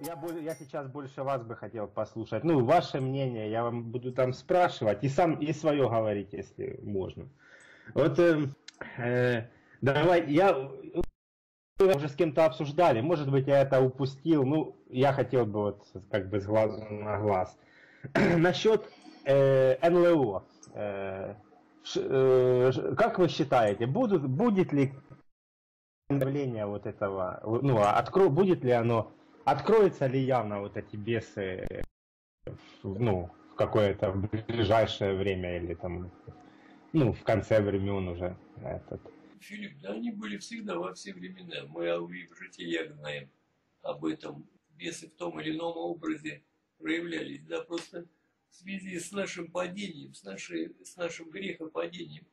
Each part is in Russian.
я, я сейчас больше вас бы хотел послушать. Ну, ваше мнение, я вам буду там спрашивать и сам и свое говорить, если можно. Вот э, э, давай, я уже с кем-то обсуждали, может быть, я это упустил. Ну, я хотел бы вот как бы с глазу на глаз. Насчет э, НЛО. Э, ш, э, как вы считаете, будут, будет ли давление вот этого, ну, откро, будет ли оно, откроется ли явно вот эти бесы, ну, в какое-то ближайшее время или там, ну, в конце времен уже этот. Филипп, да они были всегда во все времена. Мы в житиях знаем об этом. Бесы в том или ином образе проявлялись. Да, просто в связи с нашим падением, с, нашей, с нашим грехопадением,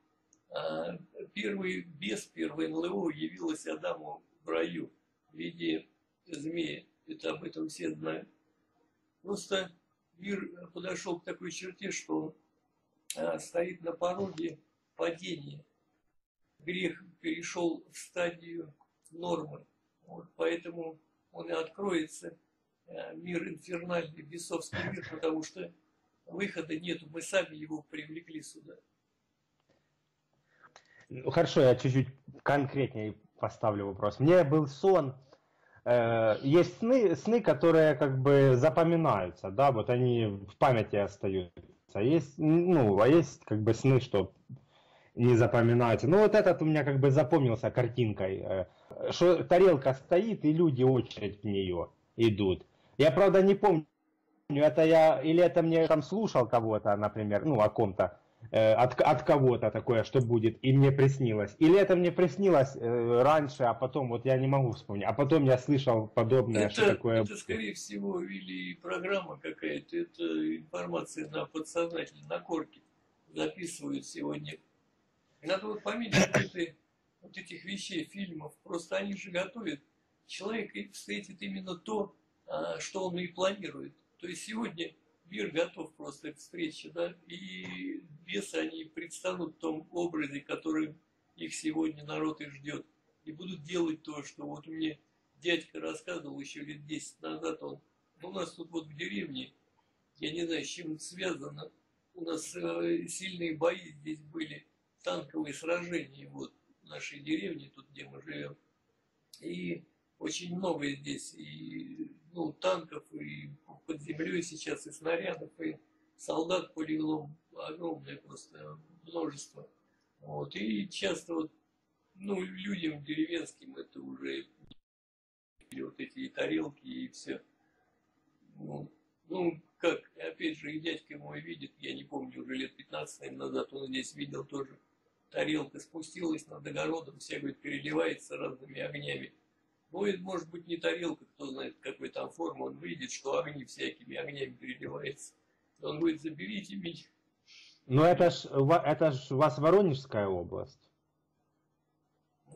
а первый бес, первый НЛО явилась Адаму в раю в виде змеи. Это об этом все знают. Просто мир подошел к такой черте, что а, стоит на пороге падения. Грех перешел в стадию нормы. Вот, поэтому он и откроется, а, мир инфернальный, бесовский мир, потому что выхода нету, мы сами его привлекли сюда. Ну, хорошо, я чуть-чуть конкретнее поставлю вопрос. Мне был сон, э, есть сны, сны, которые как бы запоминаются, да, вот они в памяти остаются. Есть, ну, а есть как бы сны, что не запоминаются. Ну, вот этот у меня как бы запомнился картинкой, э, что тарелка стоит, и люди очередь в нее идут. Я, правда, не помню, это я, или это мне там слушал кого-то, например, ну, о ком-то, Э, от, от кого-то такое, что будет, и мне приснилось. Или это мне приснилось э, раньше, а потом, вот я не могу вспомнить, а потом я слышал подобное, это, что такое... Это, скорее всего, или программа какая-то, это информация на подсознательном, на корке записывают сегодня. Надо вот поменять это, вот этих вещей, фильмов, просто они же готовят. Человек встретит именно то, а, что он и планирует. То есть сегодня мир готов просто к встрече, да, и бесы, они предстанут в том образе, который их сегодня народ и ждет, и будут делать то, что вот мне дядька рассказывал еще лет 10 назад, он, у нас тут вот в деревне, я не знаю, с чем это связано, у нас э, сильные бои здесь были, танковые сражения, вот, в нашей деревне, тут, где мы живем, и очень много здесь и ну, танков, и под землей сейчас, и снарядов, и солдат полегло огромное просто множество. Вот. И часто вот, ну, людям деревенским это уже вот эти и тарелки, и все. Ну, ну, как, опять же, и дядька мой видит, я не помню, уже лет 15 назад он здесь видел тоже, тарелка спустилась над огородом, вся, говорит, переливается разными огнями. Ну, это может быть не тарелка, кто знает, какой там формы, он видит, что огни всякими огнями переливается. Он говорит, заберите меня. Ну, это ж, это ж у вас Воронежская область.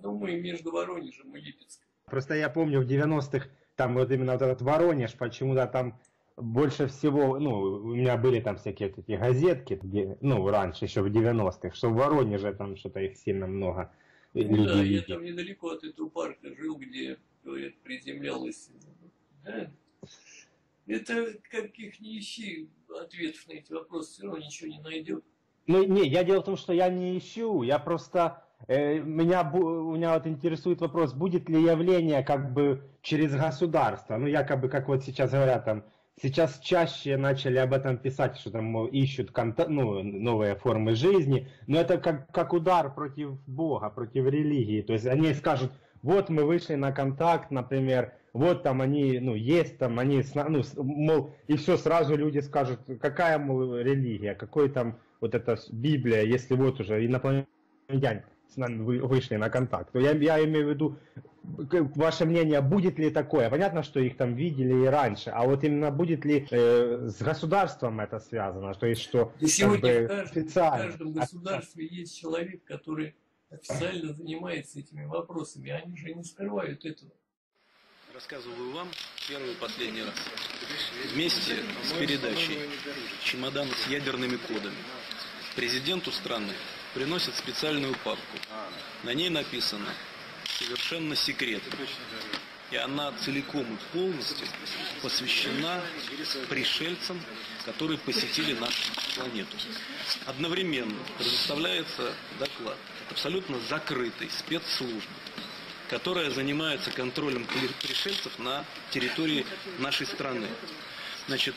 Ну, мы между Воронежем и Липецком. Просто я помню в 90-х, там вот именно вот этот Воронеж, почему-то там больше всего, ну, у меня были там всякие вот эти газетки, где, ну, раньше, еще в 90-х, что в Воронеже там что-то их сильно много. Ну, да, я там недалеко от этого парка жил, где говорят, приземлялась. Да? Это каких не ищи ответов на эти вопросы, все равно ничего не найдет. Ну, не, я дело в том, что я не ищу, я просто, э, меня, меня вот интересует вопрос, будет ли явление как бы через государство, ну, якобы, как вот сейчас говорят, там, сейчас чаще начали об этом писать, что там ищут конта- ну, новые формы жизни, но это как, как удар против Бога, против религии, то есть они скажут, вот мы вышли на контакт, например, вот там они, ну, есть там, они, ну, мол, и все, сразу люди скажут, какая, мол, религия, какой там вот эта Библия, если вот уже инопланетяне с нами вышли на контакт. Я, я имею в виду, ваше мнение, будет ли такое? Понятно, что их там видели и раньше, а вот именно будет ли э, с государством это связано? То есть, что и сегодня как бы, в, каждом, в каждом государстве есть человек, который официально занимается этими вопросами, они же не скрывают этого. Рассказываю вам первый и последний раз. Вместе с передачей «Чемодан с ядерными кодами» президенту страны приносят специальную папку. На ней написано «Совершенно секретно». и она целиком и полностью посвящена пришельцам, которые посетили нашу планету. Одновременно предоставляется доклад абсолютно закрытой спецслужбы, которая занимается контролем пришельцев на территории нашей страны. Значит,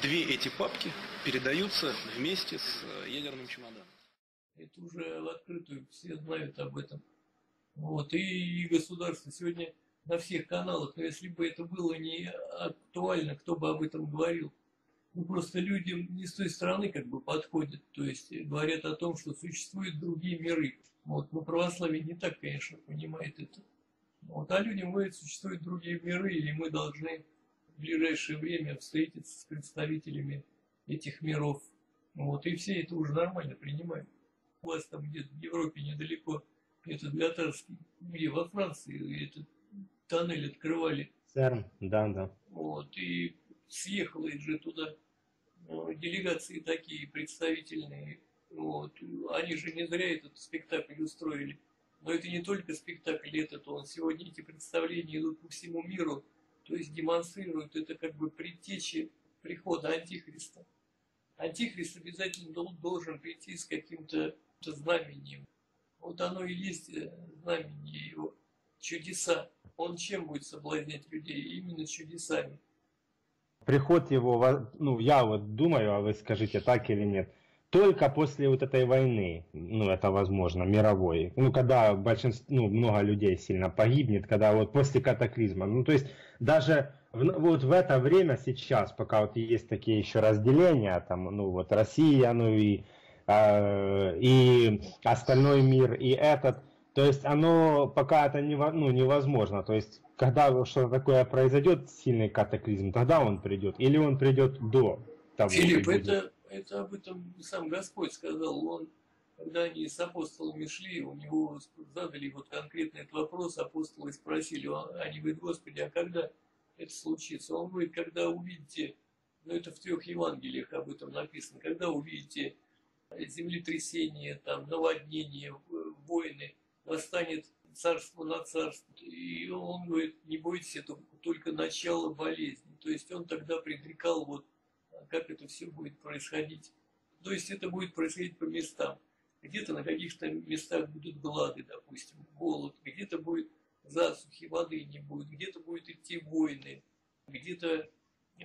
две эти папки передаются вместе с э, ядерным чемоданом. Это уже в открытую, все знают об этом. Вот, и, и государство сегодня на всех каналах, но если бы это было не актуально, кто бы об этом говорил? Ну, просто людям не с той стороны как бы подходят, то есть говорят о том, что существуют другие миры. Вот, но православие не так, конечно, понимает это. Вот, а людям говорят, существуют другие миры, и мы должны в ближайшее время встретиться с представителями этих миров. Вот, и все это уже нормально принимают. У вас там где-то в Европе недалеко, это для Татарский, где во Франции, этот тоннель открывали. Церн, да, да. Вот, и съехала же туда ну, делегации такие представительные. Вот. Они же не зря этот спектакль устроили. Но это не только спектакль этот, он сегодня эти представления идут по всему миру, то есть демонстрируют это как бы предтечи прихода Антихриста. Антихрист обязательно должен прийти с каким-то знамением. Вот оно и есть э, знамение его, чудеса. Он чем будет соблазнять людей? Именно чудесами. Приход его, ну, я вот думаю, а вы скажите, так или нет, только после вот этой войны, ну, это возможно, мировой, ну, когда большинство, ну, много людей сильно погибнет, когда вот после катаклизма, ну, то есть даже в, вот в это время сейчас, пока вот есть такие еще разделения, там, ну, вот Россия, ну, и, и остальной мир, и этот, то есть оно пока это не, ну, невозможно. То есть когда что-то такое произойдет, сильный катаклизм, тогда он придет. Или он придет до того. Филипп, это, это об этом сам Господь сказал. Он, когда они с апостолами шли, у него задали вот конкретный этот вопрос, апостолы спросили, они говорят, Господи, а когда это случится? Он говорит, когда увидите, ну это в трех Евангелиях об этом написано, когда увидите землетрясение, там, наводнение, войны, восстанет царство на царство. И он говорит, не бойтесь, это только начало болезни. То есть он тогда предрекал, вот, как это все будет происходить. То есть это будет происходить по местам. Где-то на каких-то местах будут глады, допустим, голод, где-то будет засухи, воды не будет, где-то будет идти войны, где-то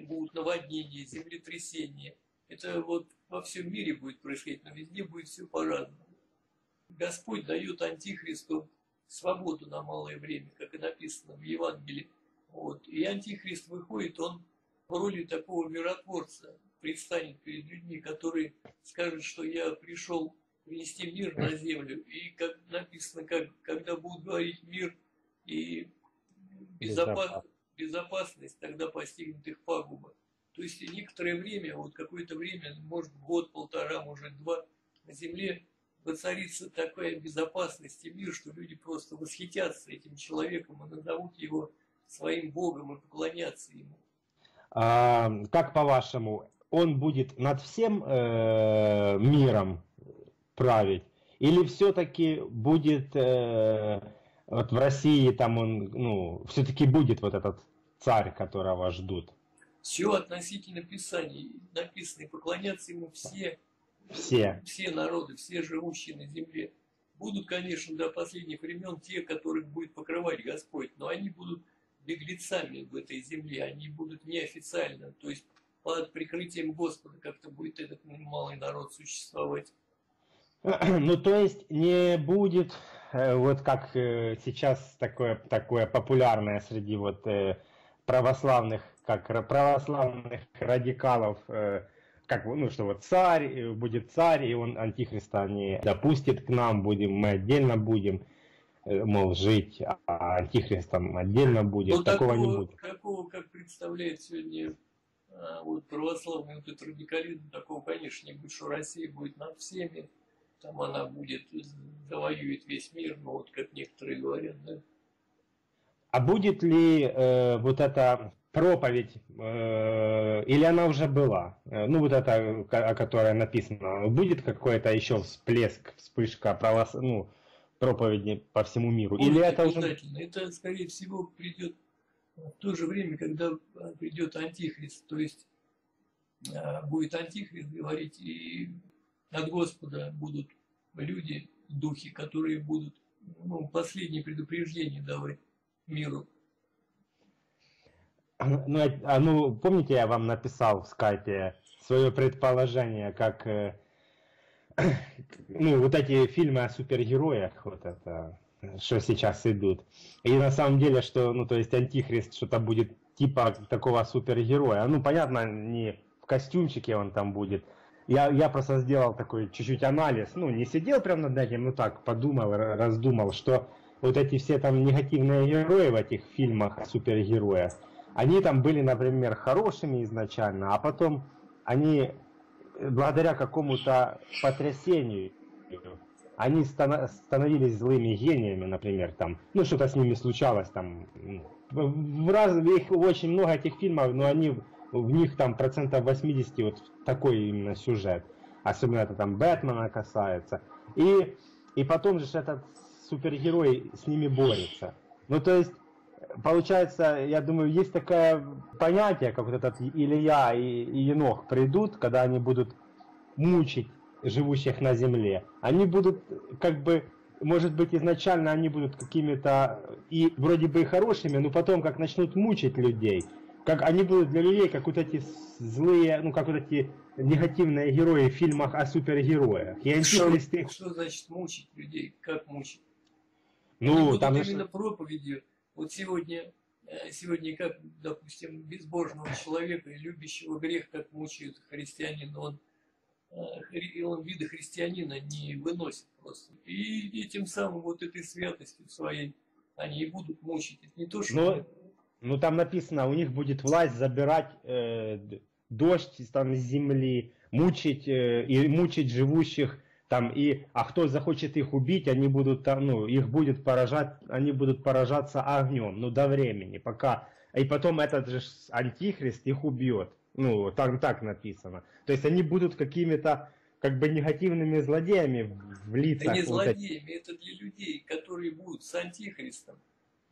будут наводнения, землетрясения. Это вот во всем мире будет происходить, но везде будет все по-разному. Господь дает Антихристу свободу на малое время, как и написано в Евангелии. Вот. И Антихрист выходит, он в роли такого миротворца предстанет перед людьми, которые скажут, что я пришел принести мир на землю. И как написано, как, когда будут говорить мир и безопас, безопасность, тогда постигнет их пагуба. То есть некоторое время, вот какое-то время, может год, полтора, может два, на земле воцарится такая безопасность и мир, что люди просто восхитятся этим человеком и назовут его своим Богом и поклонятся ему. А, как по-вашему, он будет над всем э, миром править? Или все-таки будет э, вот в России там он, ну, все-таки будет вот этот царь, которого ждут? Все относительно Писаний написано, и поклонятся ему все все. Все народы, все живущие на земле. Будут, конечно, до последних времен те, которых будет покрывать Господь, но они будут беглецами в этой земле, они будут неофициально, то есть под прикрытием Господа как-то будет этот малый народ существовать. Ну, то есть не будет, э, вот как э, сейчас такое, такое популярное среди вот э, православных, как православных радикалов, как ну что вот царь э, будет царь и он антихриста не допустит к нам будем мы отдельно будем э, мол жить а антихристом отдельно будет ну, такого, такого не будет. такого как представляет сегодня вот православный вот этот радикализм такого конечно не будет что Россия будет над всеми там она будет завоюет весь мир ну вот как некоторые говорят да. А будет ли э, вот это проповедь, э, или она уже была, э, ну вот эта, о которой написано, будет какой-то еще всплеск, вспышка правос... ну, проповеди по всему миру, Будет или это уже... Это, скорее всего, придет в то же время, когда придет антихрист, то есть будет антихрист говорить, и от Господа будут люди, духи, которые будут ну, последние предупреждения давать миру. Ну, а, ну, помните, я вам написал в скайпе свое предположение, как э, ну, вот эти фильмы о супергероях, вот это, что сейчас идут. И на самом деле, что, ну, то есть Антихрист что-то будет типа такого супергероя. Ну, понятно, не в костюмчике он там будет. Я, я просто сделал такой чуть-чуть анализ, ну, не сидел прям над этим, ну так, подумал, раздумал, что вот эти все там негативные герои в этих фильмах о супергероях, они там были, например, хорошими изначально, а потом они благодаря какому-то потрясению они становились злыми гениями, например, там, ну что-то с ними случалось, там, в раз, их очень много этих фильмов, но они в них там процентов 80 вот такой именно сюжет, особенно это там Бэтмена касается, и и потом же этот супергерой с ними борется. Ну то есть получается, я думаю, есть такое понятие, как вот этот Илья и, и Енох придут, когда они будут мучить живущих на земле. Они будут, как бы, может быть, изначально они будут какими-то и вроде бы и хорошими, но потом, как начнут мучить людей, как они будут для людей, как вот эти злые, ну, как вот эти негативные герои в фильмах о супергероях. И что, что значит мучить людей? Как мучить? Ну, там именно проповедью вот сегодня, э, сегодня как, допустим, безбожного человека, любящего грех, как мучают христианин, он, э, он вида христианина не выносит просто. И этим самым вот этой святостью своей они и будут мучить. Это не то, что... Но, ну там написано, у них будет власть забирать э, дождь там, с земли, мучить э, и мучить живущих там и, а кто захочет их убить, они будут там, ну, их будет поражать, они будут поражаться огнем, ну, до времени, пока, и потом этот же антихрист их убьет, ну, там так написано. То есть они будут какими-то, как бы негативными злодеями в лицах. Это не злодеями, это для людей, которые будут с антихристом,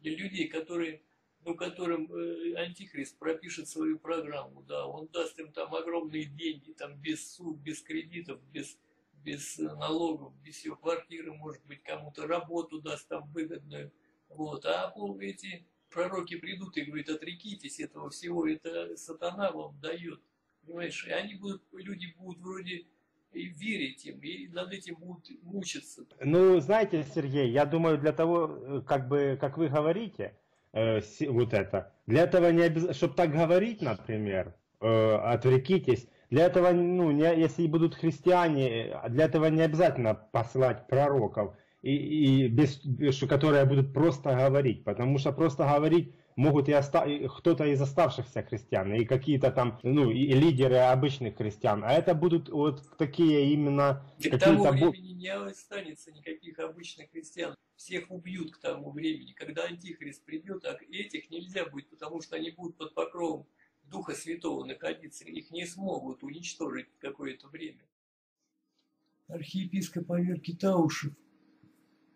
для людей, которые ну, которым э, антихрист пропишет свою программу, да, он даст им там огромные деньги, там без суд, без кредитов, без без налогов, без ее квартиры, может быть, кому-то работу даст там выгодную. Вот. А эти пророки придут и говорят, отрекитесь этого всего, это сатана вам дает. Понимаешь, и они будут, люди будут вроде и верить им, и над этим будут мучиться. Ну, знаете, Сергей, я думаю, для того, э, как бы, как вы говорите, э, вот это, для этого не обязательно, чтобы так говорить, например, э, отрекитесь, для этого, ну, не, если будут христиане, для этого не обязательно посылать пророков, и, и без, которые будут просто говорить, потому что просто говорить могут и, оста... кто-то из оставшихся христиан, и какие-то там, ну, и лидеры обычных христиан, а это будут вот такие именно... К тому времени не останется никаких обычных христиан, всех убьют к тому времени, когда антихрист придет, а этих нельзя будет, потому что они будут под покровом Духа Святого находиться, их не смогут уничтожить какое-то время. Архиепископ Аверки Таушев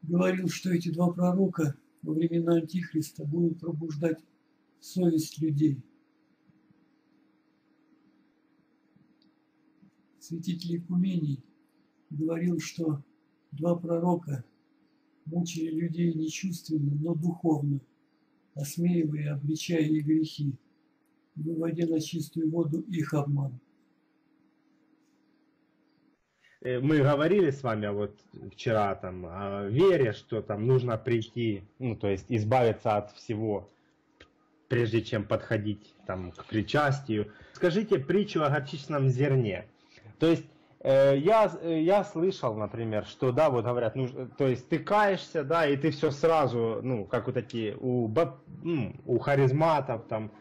говорил, что эти два пророка во времена Антихриста будут пробуждать совесть людей. Святитель Екумений говорил, что два пророка мучили людей не чувственно, но духовно, осмеивая, обличая их грехи выводя на чистую воду их обман. Э, мы говорили с вами вот вчера там о вере, что там нужно прийти, ну то есть избавиться от всего, прежде чем подходить там к причастию. Скажите притчу о горчичном зерне. То есть э, я, э, я слышал, например, что, да, вот говорят, ну, то есть ты каешься, да, и ты все сразу, ну, как вот такие у, у харизматов, там,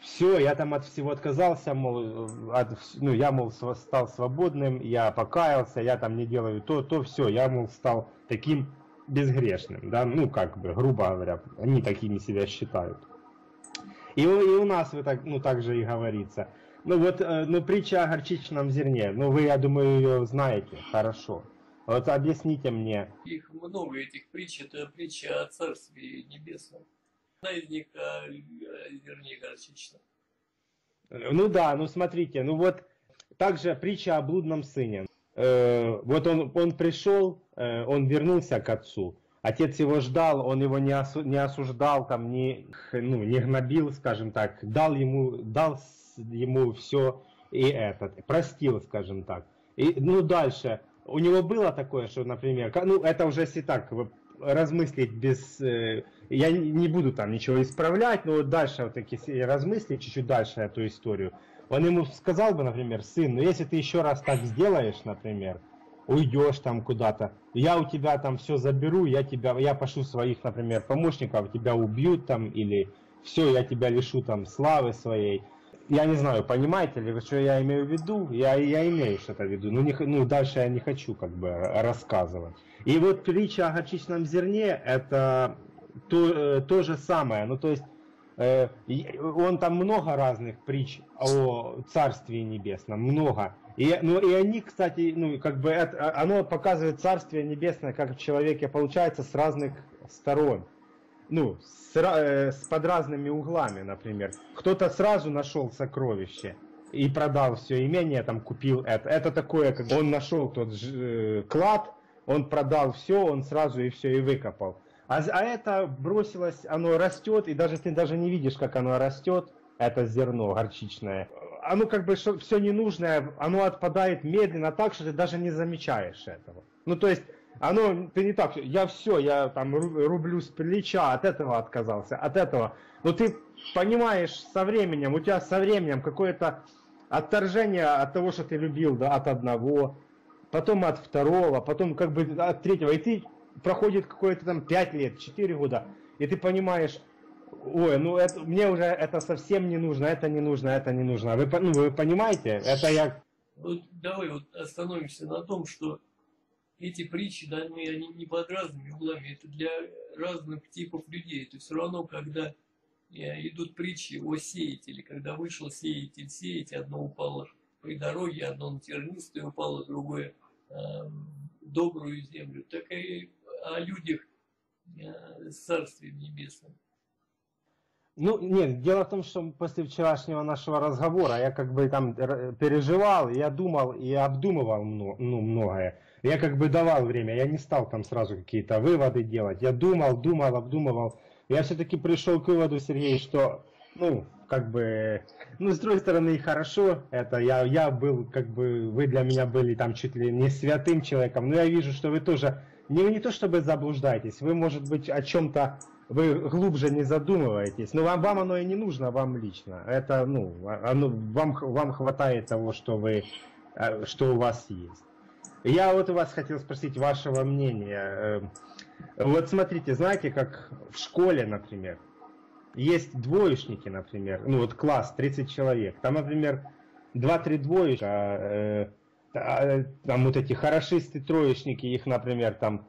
все, я там от всего отказался, мол, от, ну, я, мол, стал свободным, я покаялся, я там не делаю то, то, все, я, мол, стал таким безгрешным, да, ну, как бы, грубо говоря, они такими себя считают. И, и у нас вы так, ну, так же и говорится. Ну, вот, э, ну, притча о горчичном зерне, ну, вы, я думаю, ее знаете хорошо. Вот объясните мне. Их много, этих притч, это притча о Царстве Небесном. Одна из них, а, вернее, горчичная. Ну да, ну смотрите, ну вот также притча о блудном сыне. Э, вот он, он пришел, э, он вернулся к отцу. Отец его ждал, он его не, осу, не осуждал, там, не, ну, не гнобил, скажем так, дал ему, дал ему все и этот, простил, скажем так. И, ну, дальше, у него было такое, что, например, ну, это уже если так, размыслить без... Э, я не буду там ничего исправлять, но дальше вот таки размыслить чуть-чуть дальше эту историю. Он ему сказал бы, например, сын, ну если ты еще раз так сделаешь, например, уйдешь там куда-то, я у тебя там все заберу, я тебя, я пошлю своих, например, помощников, тебя убьют там, или все, я тебя лишу там славы своей. Я не знаю, понимаете ли вы, что я имею в виду? Я, я имею что-то в виду, но не, ну, дальше я не хочу как бы рассказывать. И вот притча о горчичном зерне, это то, э, то же самое. Ну, то есть, э, он там много разных притч о Царстве Небесном, много. И, ну, и они, кстати, ну, как бы это, а, оно показывает Царствие Небесное, как в человеке получается с разных сторон. Ну, с, э, с под разными углами, например. Кто-то сразу нашел сокровище и продал все имение, там купил это. Это такое, как он нашел тот э, клад, он продал все, он сразу и все и выкопал. А, а это бросилось, оно растет, и даже ты даже не видишь, как оно растет, это зерно горчичное. Оно как бы все ненужное, оно отпадает медленно так, что ты даже не замечаешь этого. Ну то есть оно, ты не так, я все, я там рублю с плеча, от этого отказался, от этого. Но ты понимаешь со временем, у тебя со временем какое-то отторжение от того, что ты любил, да, от одного, потом от второго, потом как бы от третьего, и ты проходит какое-то там 5 лет, 4 года, и ты понимаешь, ой, ну это, мне уже это совсем не нужно, это не нужно, это не нужно. Вы, ну, вы понимаете, это я... Вот давай вот остановимся на том, что эти притчи, да, ну, они не под разными углами, это для разных типов людей. Это все равно, когда э, идут притчи о сеятеле, когда вышел сеятель сеять, одно упало при дороге, одно на тернистое упало, другое Эм, добрую землю, так и о людях э, с Царствием Небесным. Ну, нет, дело в том, что после вчерашнего нашего разговора я как бы там переживал, я думал и обдумывал ну, многое. Я как бы давал время, я не стал там сразу какие-то выводы делать. Я думал, думал, обдумывал. Я все-таки пришел к выводу, Сергей, что, ну, как бы, ну, с другой стороны, хорошо, это я, я был, как бы, вы для меня были там чуть ли не святым человеком, но я вижу, что вы тоже, не, не то чтобы заблуждаетесь, вы, может быть, о чем-то, вы глубже не задумываетесь, но вам, вам оно и не нужно, вам лично, это, ну, оно, вам, вам хватает того, что вы, э, что у вас есть. Я вот у вас хотел спросить вашего мнения. Э, вот смотрите, знаете, как в школе, например, есть двоечники, например, ну вот класс 30 человек, там, например, 2-3 двоечника, э, там вот эти хорошисты, троечники, их, например, там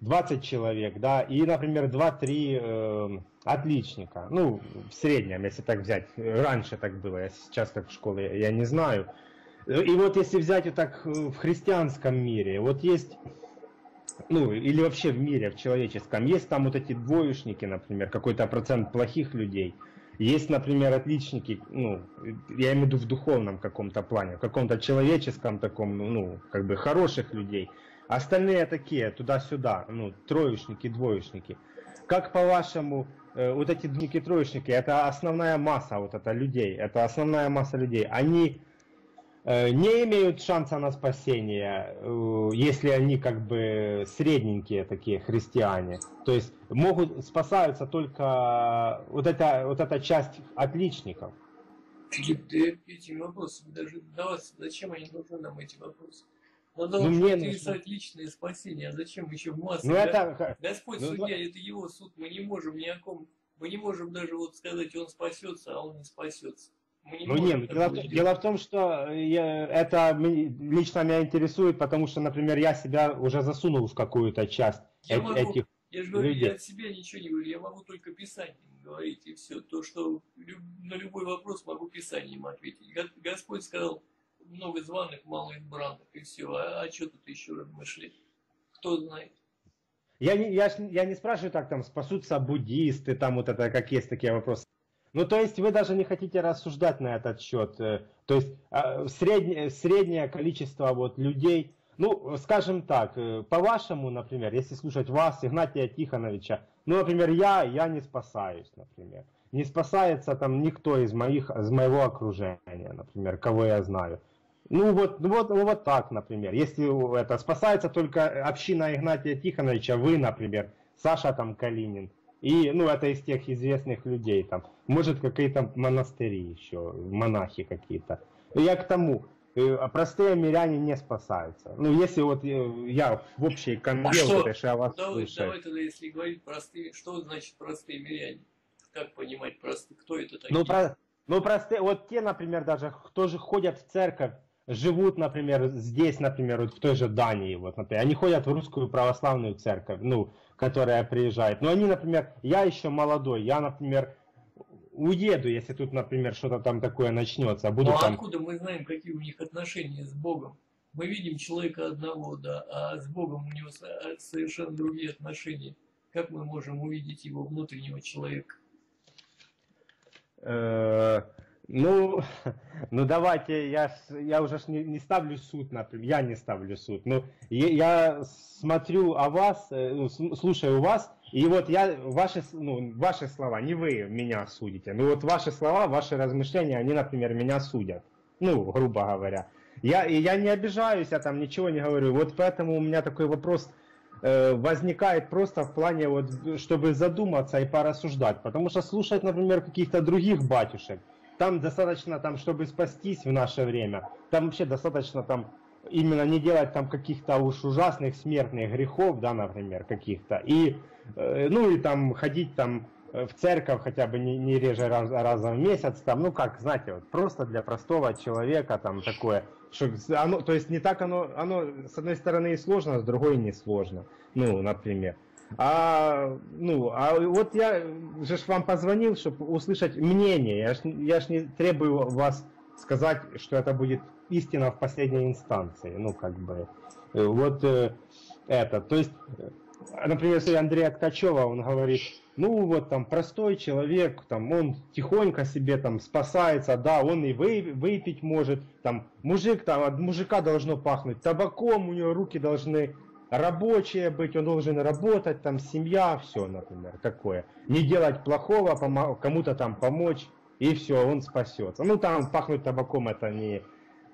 20 человек, да, и, например, 2-3 э, отличника, ну, в среднем, если так взять, раньше так было, я сейчас как в школе, я не знаю. И вот если взять вот так в христианском мире, вот есть ну, или вообще в мире, в человеческом, есть там вот эти двоечники, например, какой-то процент плохих людей, есть, например, отличники, ну, я имею в виду в духовном каком-то плане, в каком-то человеческом таком, ну, как бы хороших людей. Остальные такие, туда-сюда, ну, троечники, двоечники. Как по-вашему, э, вот эти двоечники, это основная масса вот это людей, это основная масса людей, они не имеют шанса на спасение, э, если они как бы средненькие такие христиане. То есть могут спасаются только вот эта, вот эта часть отличников. Филипп, ты этими вопросами даже даваться, зачем они нужны нам эти вопросы? Надо ну, мне интересовать нужно... личное спасение, а зачем еще масса? Ну, это... Господь ну, судья, это его суд, мы не можем ни о ком, мы не можем даже вот сказать, он спасется, а он не спасется. Ну нет, дело, дело в том, что я, это лично меня интересует, потому что, например, я себя уже засунул в какую-то часть я э- могу, этих Я же говорю, людей. я от себя ничего не говорю, я могу только писанием говорить, и все. То, что на любой вопрос могу писанием ответить. Господь сказал, много званых, мало избранных, и все. А, а что тут еще размышлять? Кто знает? Я не, я, я не спрашиваю так, там, спасутся буддисты, там вот это, как есть такие вопросы. Ну, то есть вы даже не хотите рассуждать на этот счет. Э, то есть а, среднее, среднее количество вот людей, ну, скажем так, э, по-вашему, например, если слушать вас, Игнатия Тихоновича, ну, например, я, я не спасаюсь, например. Не спасается там никто из моих, из моего окружения, например, кого я знаю. Ну вот, ну вот, ну вот так, например. Если это спасается только община Игнатия Тихоновича, вы, например, Саша там Калинин, и, ну, это из тех известных людей там. Может, какие-то монастыри еще, монахи какие-то. Я к тому, э, а простые миряне не спасаются. Ну, если вот э, я в общей конве, а что? вот, я вас давай, слушаю. давай тогда, если говорить простые, что значит простые миряне? Как понимать простые? Кто это такие? Ну, про, ну, простые, вот те, например, даже, кто же ходят в церковь, живут, например, здесь, например, вот в той же Дании, вот, например, они ходят в русскую православную церковь, ну, которая приезжает. Но они, например, я еще молодой, я, например, уеду, если тут, например, что-то там такое начнется. Буду ну а там... откуда мы знаем, какие у них отношения с Богом? Мы видим человека одного, да, а с Богом у него совершенно другие отношения. Как мы можем увидеть его внутреннего человека? Ну, ну давайте, я, я уже не, не ставлю суд, например, я не ставлю суд. Ну, я, смотрю о вас, э, ну, слушаю вас, и вот я, ваши, ну, ваши слова, не вы меня судите, ну вот ваши слова, ваши размышления, они, например, меня судят, ну, грубо говоря. Я, и я не обижаюсь, я там ничего не говорю, вот поэтому у меня такой вопрос э, возникает просто в плане, вот, чтобы задуматься и порассуждать, потому что слушать, например, каких-то других батюшек, там достаточно, там, чтобы спастись в наше время, там вообще достаточно там именно не делать там каких-то уж ужасных смертных грехов, да, например, каких-то, и, э, ну, и там ходить там э, в церковь хотя бы не, не реже раз, раза в месяц, там, ну, как, знаете, вот просто для простого человека там такое, что оно, то есть не так оно, оно с одной стороны и сложно, с другой не сложно, ну, например. А, ну, а вот я же ж вам позвонил, чтобы услышать мнение. Я ж, я ж не требую вас сказать, что это будет истина в последней инстанции. Ну, как бы. Э, вот э, это. То есть, э, например, если Андрея Ткачева, он говорит, ну вот там простой человек, там он тихонько себе там спасается, да, он и вы, выпить может, там мужик, там от мужика должно пахнуть табаком, у него руки должны рабочее быть, он должен работать, там семья, все, например, такое. Не делать плохого, кому-то там помочь, и все, он спасется. Ну, там пахнуть табаком, это не...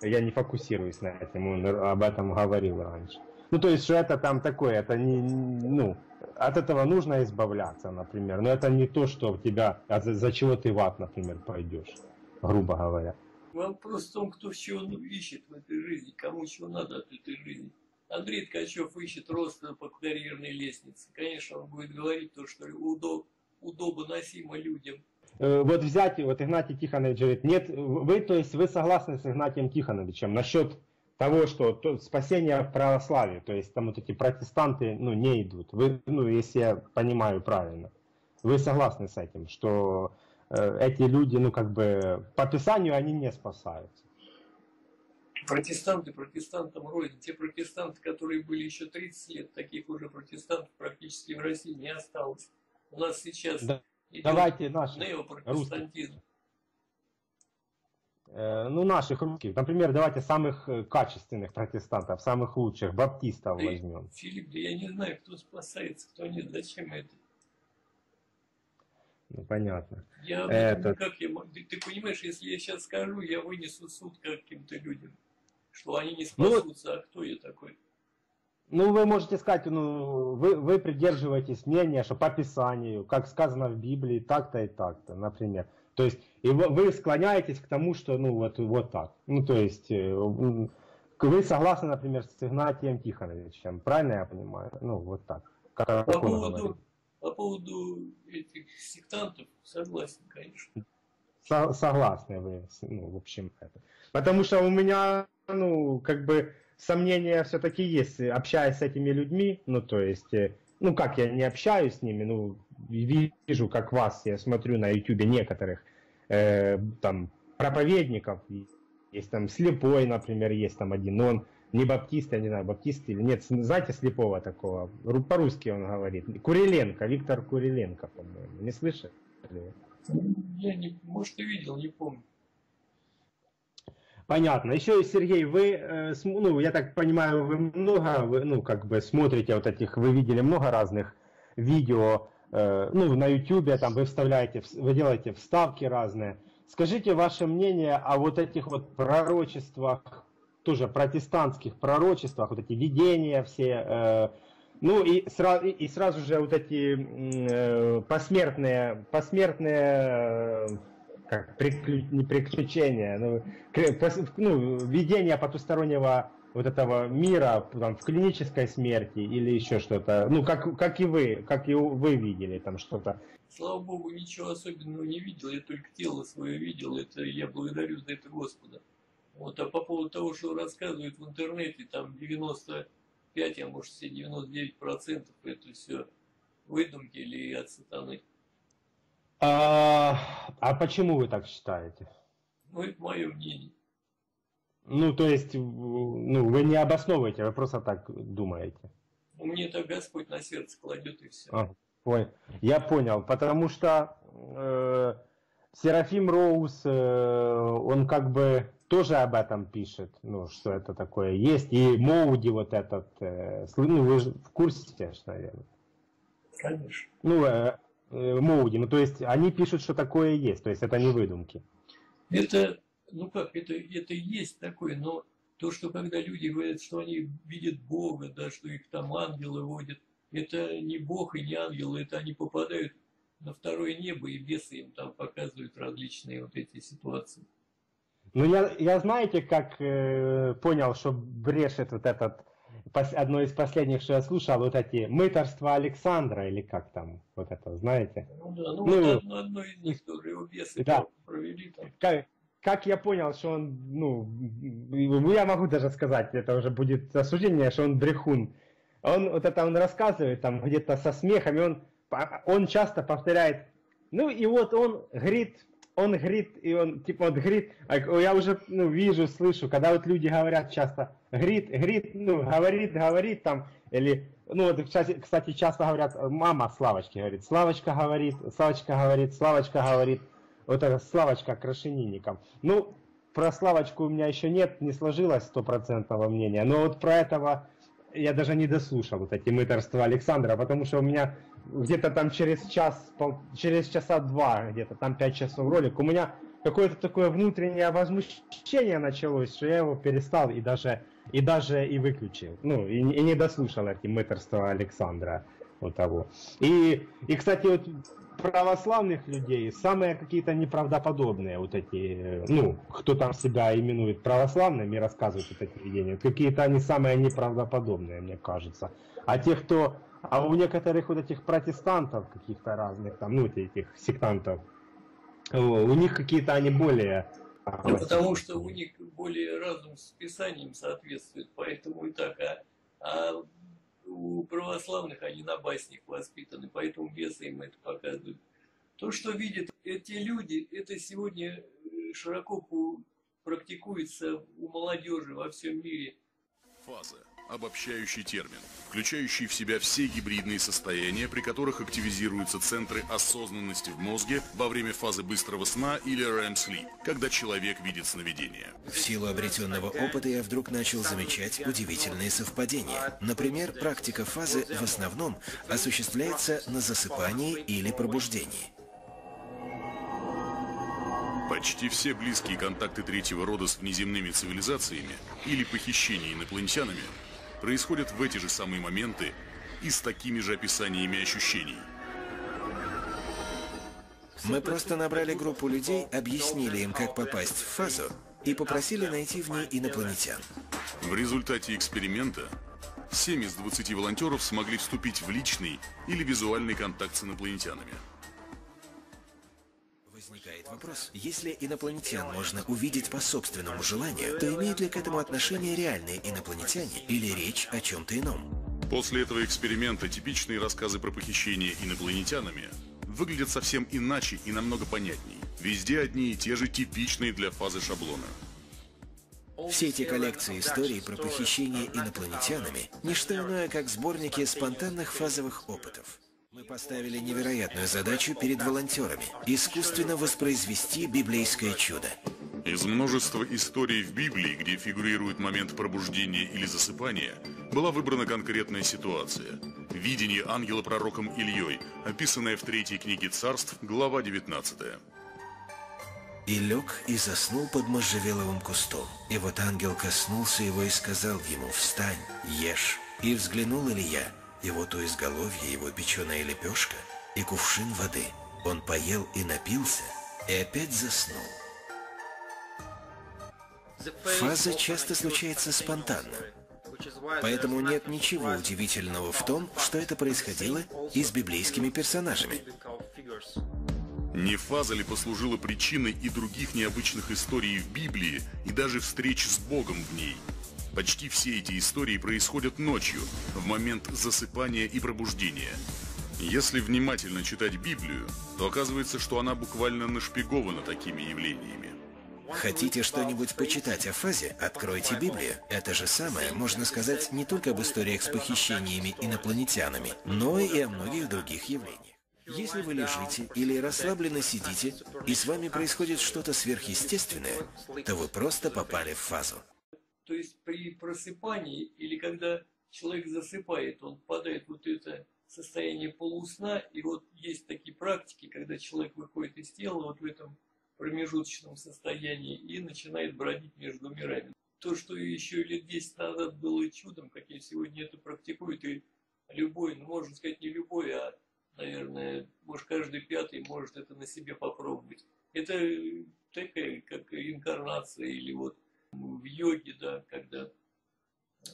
Я не фокусируюсь на этом, он об этом говорил раньше. Ну, то есть, что это там такое, это не, ну, от этого нужно избавляться, например. Но это не то, что тебя, а за, за чего ты в ад, например, пойдешь, грубо говоря. Вопрос в том, кто чего ищет в этой жизни, кому чего надо от этой жизни. Андрей Ткачев ищет роста по карьерной лестнице. Конечно, он будет говорить то, что удоб, удобоносимо людям. Э, вот взять, вот Игнатий Тихонович говорит, нет, вы, то есть вы согласны с Игнатием Тихоновичем насчет того, что то, спасение в православии, то есть там вот эти протестанты, ну, не идут. Вы, ну, если я понимаю правильно, вы согласны с этим, что э, эти люди, ну, как бы, по Писанию они не спасаются? Протестанты протестантам рознь. Те протестанты, которые были еще 30 лет, таких уже протестантов практически в России не осталось. У нас сейчас да. идет Давайте наш неопротестантизм. Э, ну, наших русских. Например, давайте самых э, качественных протестантов, самых лучших, баптистов да, возьмем. Филипп, да я не знаю, кто спасается, кто нет. Зачем это? Ну, понятно. Я это... как я ты, ты понимаешь, если я сейчас скажу, я вынесу суд каким-то людям что они не ну спасутся, ну, а кто я такой? Ну, вы можете сказать, ну, вы, вы придерживаетесь мнения, что по Писанию, как сказано в Библии, так-то и так-то, например. То есть, и вы склоняетесь к тому, что, ну, вот, вот так. Ну, то есть, э, вы согласны, например, с Игнатием Тихоновичем, правильно я понимаю? Ну, вот так. Как по, поводу, по поводу этих сектантов согласен, конечно. Со согласны вы, ну, в общем, это. Потому что у меня ну, как бы сомнения все-таки есть, общаясь с этими людьми, ну, то есть, э, ну, как я не общаюсь с ними, ну, вижу, как вас, я смотрю на YouTube некоторых, э, там, проповедников, есть там слепой, например, есть там один, он не баптист, я не знаю, баптист или нет, знаете слепого такого, по-русски он говорит, Куриленко, Виктор Куриленко, по-моему, не слышали? Я не, может, и видел, не помню. Понятно. Еще, Сергей, вы, э, ну, я так понимаю, вы много, вы, ну, как бы смотрите вот этих, вы видели много разных видео, э, ну, на YouTube, там, вы вставляете, вы делаете вставки разные. Скажите ваше мнение о вот этих вот пророчествах, тоже протестантских пророчествах, вот эти видения все, э, ну и сразу, и сразу же вот эти посмертные, посмертные как приклю... не приключения, ну, ну, видение потустороннего вот этого мира там, в клинической смерти или еще что-то, ну, как, как и вы, как и вы видели там что-то. Слава Богу, ничего особенного не видел, я только тело свое видел, это я благодарю за это Господа. Вот, а по поводу того, что рассказывают в интернете, там 95, а может все 99 процентов, это все выдумки или от сатаны. А, а почему вы так считаете? Ну, это мое мнение. Ну, то есть, ну, вы не обосновываете, вы просто так думаете. Ну, мне так Господь на сердце кладет и все. А, ой, я понял, потому что э, Серафим Роуз, э, он как бы тоже об этом пишет, ну, что это такое есть. И Моуди вот этот, э, ну, вы же в курсе, наверное. Конечно. Ну, Э, Моуди. Ну, то есть они пишут, что такое есть, то есть это не выдумки. Это, ну как, это, это есть такое, но то, что когда люди говорят, что они видят Бога, да, что их там ангелы водят, это не Бог и не ангелы, это они попадают на второе небо, и бесы им там показывают различные вот эти ситуации. Ну, я, я знаете, как э, понял, что брешет вот этот одно из последних, что я слушал, вот эти мыторства Александра, или как там, вот это, знаете? Ну да, ну, ну вот одно, одно из них тоже его бесы да. провели там. Как, как я понял, что он, ну, я могу даже сказать, это уже будет осуждение, что он брехун. Он вот это он рассказывает там где-то со смехом, и он, он часто повторяет, ну и вот он говорит, он говорит, и он, типа, он говорит, а я уже, ну, вижу, слышу, когда вот люди говорят часто, говорит, говорит, ну, говорит, говорит там, или, ну, вот, кстати, часто говорят, мама Славочки говорит, Славочка говорит, Славочка говорит, Славочка говорит, вот это Славочка крашенинником. Ну, про Славочку у меня еще нет, не сложилось стопроцентного мнения, но вот про этого я даже не дослушал, вот эти мыторства Александра, потому что у меня где-то там через час, через часа два, где-то там пять часов ролик, у меня какое-то такое внутреннее возмущение началось, что я его перестал и даже и даже и выключил. Ну, и, и не дослушал эти мыторства Александра. Вот того. И, и, кстати, вот православных людей самые какие-то неправдоподобные вот эти, ну, кто там себя именует православными и рассказывает вот эти видения, какие-то они самые неправдоподобные, мне кажется. А те, кто а у некоторых вот этих протестантов каких-то разных, там, ну, этих сектантов, у них какие-то они более... Да, потому что у них более разум с Писанием соответствует, поэтому и так. А, а у православных они на баснях воспитаны, поэтому бесы им это показывают. То, что видят эти люди, это сегодня э, широко практикуется у молодежи во всем мире. Фаза обобщающий термин, включающий в себя все гибридные состояния, при которых активизируются центры осознанности в мозге во время фазы быстрого сна или REM sleep, когда человек видит сновидение. В силу обретенного опыта я вдруг начал замечать удивительные совпадения. Например, практика фазы в основном осуществляется на засыпании или пробуждении. Почти все близкие контакты третьего рода с внеземными цивилизациями или похищения инопланетянами происходят в эти же самые моменты и с такими же описаниями ощущений. Мы просто набрали группу людей, объяснили им, как попасть в фазу, и попросили найти в ней инопланетян. В результате эксперимента 7 из 20 волонтеров смогли вступить в личный или визуальный контакт с инопланетянами. Возникает вопрос, если инопланетян можно увидеть по собственному желанию, то имеют ли к этому отношение реальные инопланетяне или речь о чем-то ином? После этого эксперимента типичные рассказы про похищение инопланетянами выглядят совсем иначе и намного понятней. Везде одни и те же типичные для фазы шаблона. Все эти коллекции историй про похищение инопланетянами – не что иное, как сборники спонтанных фазовых опытов. Мы поставили невероятную задачу перед волонтерами – искусственно воспроизвести библейское чудо. Из множества историй в Библии, где фигурирует момент пробуждения или засыпания, была выбрана конкретная ситуация. Видение ангела пророком Ильей, описанное в третьей книге царств, глава 19. И лег и заснул под можжевеловым кустом. И вот ангел коснулся его и сказал ему, «Встань, ешь». И взглянул Илья, и вот у изголовья его печеная лепешка и кувшин воды. Он поел и напился, и опять заснул. Фаза часто случается спонтанно. Поэтому нет ничего удивительного в том, что это происходило и с библейскими персонажами. Не фаза ли послужила причиной и других необычных историй в Библии, и даже встреч с Богом в ней? Почти все эти истории происходят ночью, в момент засыпания и пробуждения. Если внимательно читать Библию, то оказывается, что она буквально нашпигована такими явлениями. Хотите что-нибудь почитать о фазе? Откройте Библию. Это же самое можно сказать не только об историях с похищениями инопланетянами, но и о многих других явлениях. Если вы лежите или расслабленно сидите, и с вами происходит что-то сверхъестественное, то вы просто попали в фазу. То есть при просыпании или когда человек засыпает, он впадает в вот это состояние полусна, и вот есть такие практики, когда человек выходит из тела вот в этом промежуточном состоянии и начинает бродить между мирами. То, что еще лет 10 назад было чудом, как я сегодня это практикую, и любой, ну можно сказать не любой, а наверное, может, каждый пятый может это на себе попробовать. Это такая, как инкарнация или вот в йоге, да, когда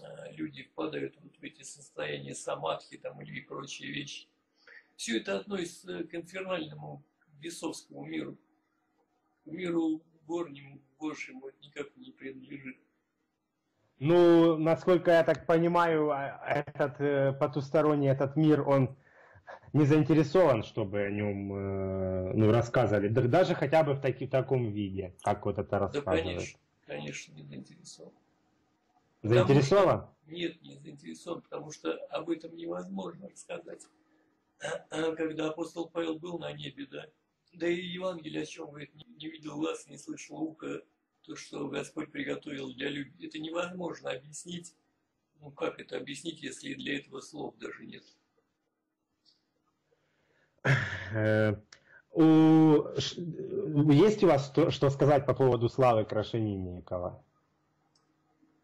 а, люди впадают вот в эти состояния самадхи там или прочие вещи. Все это относится к инфернальному бесовскому миру. К миру горнему, Божьему это никак не принадлежит. Ну, насколько я так понимаю, а, этот э, потусторонний этот мир, он не заинтересован, чтобы о нем э, ну, рассказывали, даже хотя бы в, таки, в таком виде, как вот это рассказывают. Да, конечно, конечно, не заинтересован. Заинтересован? Что, нет, не заинтересован, потому что об этом невозможно рассказать. Когда апостол Павел был на небе, да, да и Евангелие о чем говорит, не, не видел глаз, не слышал ухо, то, что Господь приготовил для людей. Это невозможно объяснить. Ну как это объяснить, если для этого слов даже нет? У... Есть у вас что, что сказать по поводу Славы Крашенинникова?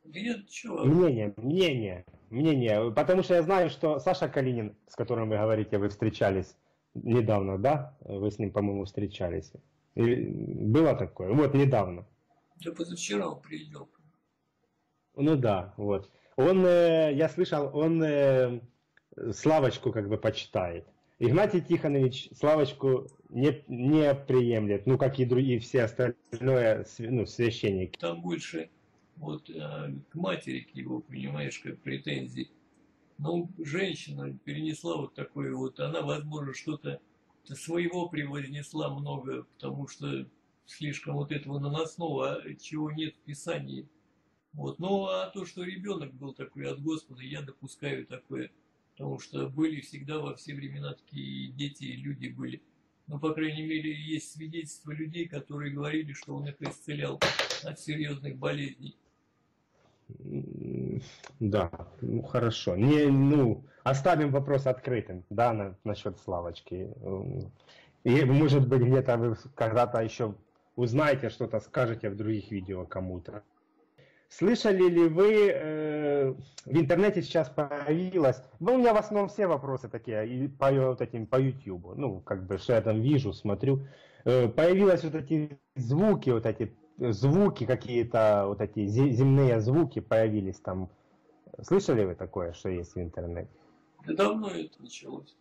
Нет, чего? Мнение, мнение, мнение. Потому что я знаю, что Саша Калинин, с которым вы говорите, вы встречались недавно, да? Вы с ним, по-моему, встречались. И было такое? Вот, недавно. Да позавчера он приезжал. Ну да, вот. Он, э, я слышал, он э, Славочку как бы почитает. Игнатий Тихонович Славочку не, не приемлет, ну, как и другие все остальное, ну, священники. Там больше вот э, к матери, к его, понимаешь, как претензий. Ну, женщина перенесла вот такое вот, она, возможно, что-то своего превознесла много, потому что слишком вот этого наносного, чего нет в Писании. Вот. Ну, а то, что ребенок был такой от Господа, я допускаю такое. Потому что были всегда во все времена такие дети и люди были. Но, по крайней мере, есть свидетельства людей, которые говорили, что он их исцелял от серьезных болезней. Да, ну хорошо. Не, ну, оставим вопрос открытым, да, на, насчет Славочки. И, может быть, где-то вы когда-то еще узнаете что-то, скажете в других видео кому-то. Слышали ли вы, э, в интернете сейчас появилось, ну у меня в основном все вопросы такие, и по, вот этим, по YouTube, ну как бы, что я там вижу, смотрю, э, появились вот эти звуки, вот эти звуки какие-то, вот эти земные звуки появились там. Слышали вы такое, что есть в интернете? Да давно это началось.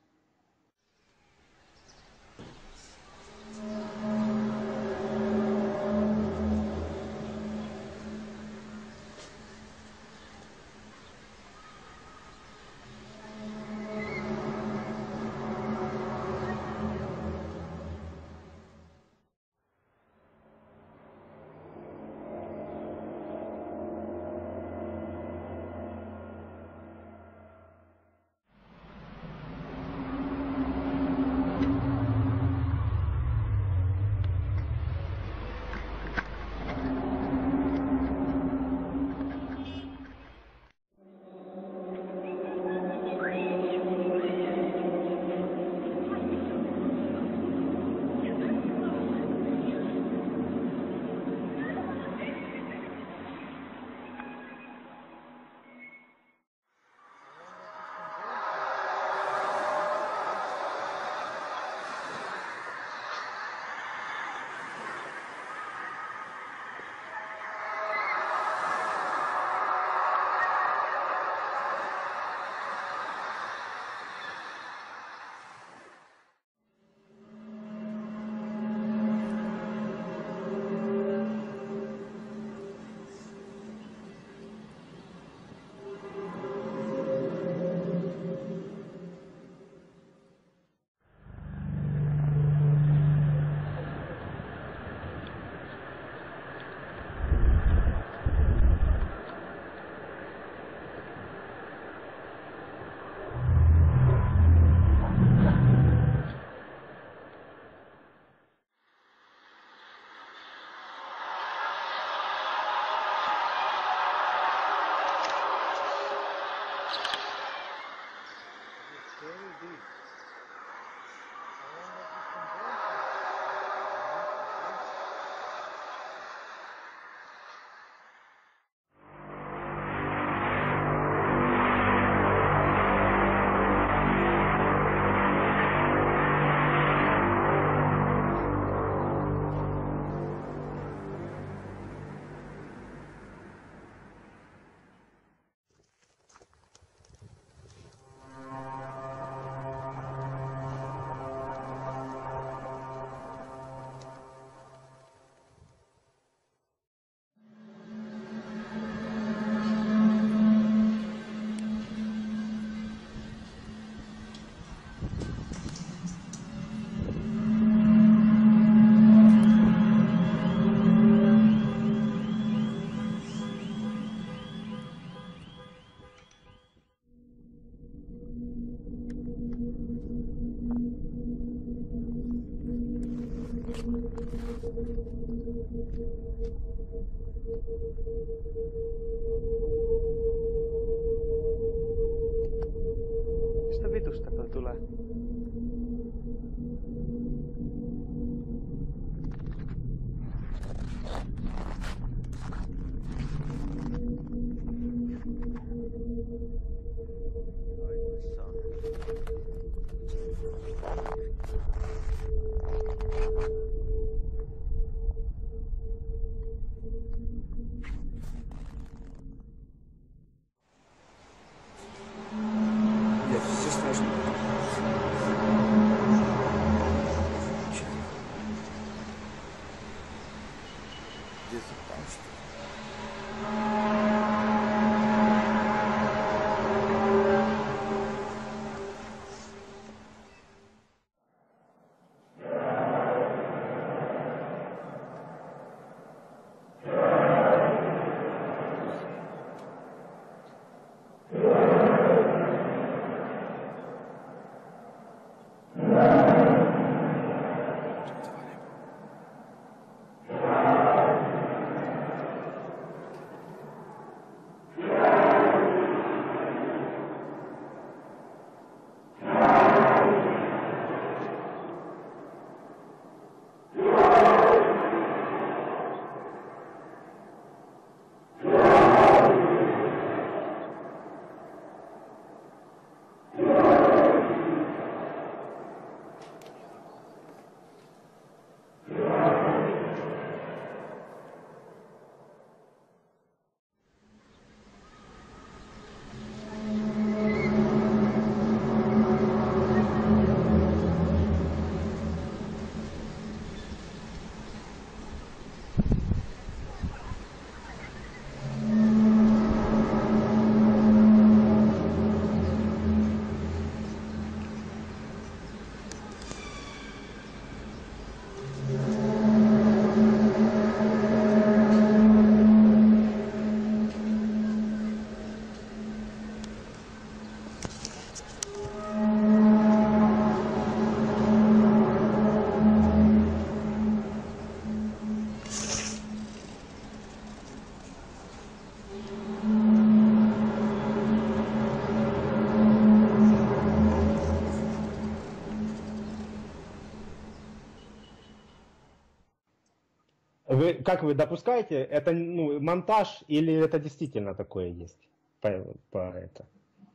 Вы, как вы допускаете, это ну, монтаж или это действительно такое есть? По, по это.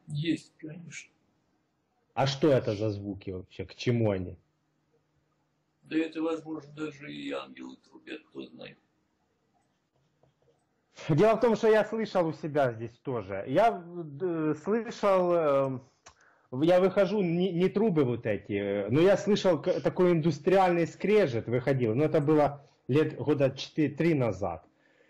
Есть, конечно. А что это за звуки вообще? К чему они? Да это, возможно, даже и ангелы трубят, кто знает. Дело в том, что я слышал у себя здесь тоже. Я э, слышал, э, я выхожу, не, не трубы вот эти, э, но я слышал такой индустриальный скрежет выходил. Но это было лет года 4-3 назад.